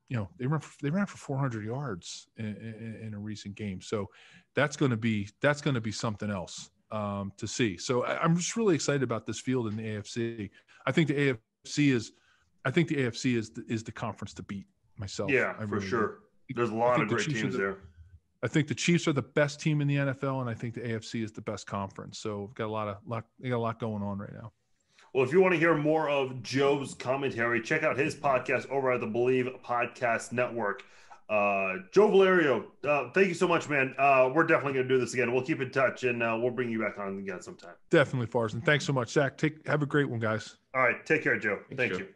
[SPEAKER 2] you know they ran for, they ran for 400 yards in, in, in a recent game, so that's going to be that's going to be something else um, to see. So I, am just really excited about this field in the AFC. I think the AFC is I think the AFC is the, is the conference to beat myself.
[SPEAKER 1] Yeah,
[SPEAKER 2] I
[SPEAKER 1] for sure. Do. There's a lot of great teams the, there.
[SPEAKER 2] I think the Chiefs are the best team in the NFL, and I think the AFC is the best conference. So we've got a lot of lot, got a lot going on right now.
[SPEAKER 1] Well, if you want to hear more of Joe's commentary, check out his podcast over at the Believe Podcast Network. Uh, Joe Valerio, uh, thank you so much, man. Uh, we're definitely going to do this again. We'll keep in touch, and uh, we'll bring you back on again sometime.
[SPEAKER 2] Definitely, Farzan. Thanks so much, Zach. Take have a great one, guys.
[SPEAKER 1] All right, take care, Joe. Thanks, Thank Joe. you.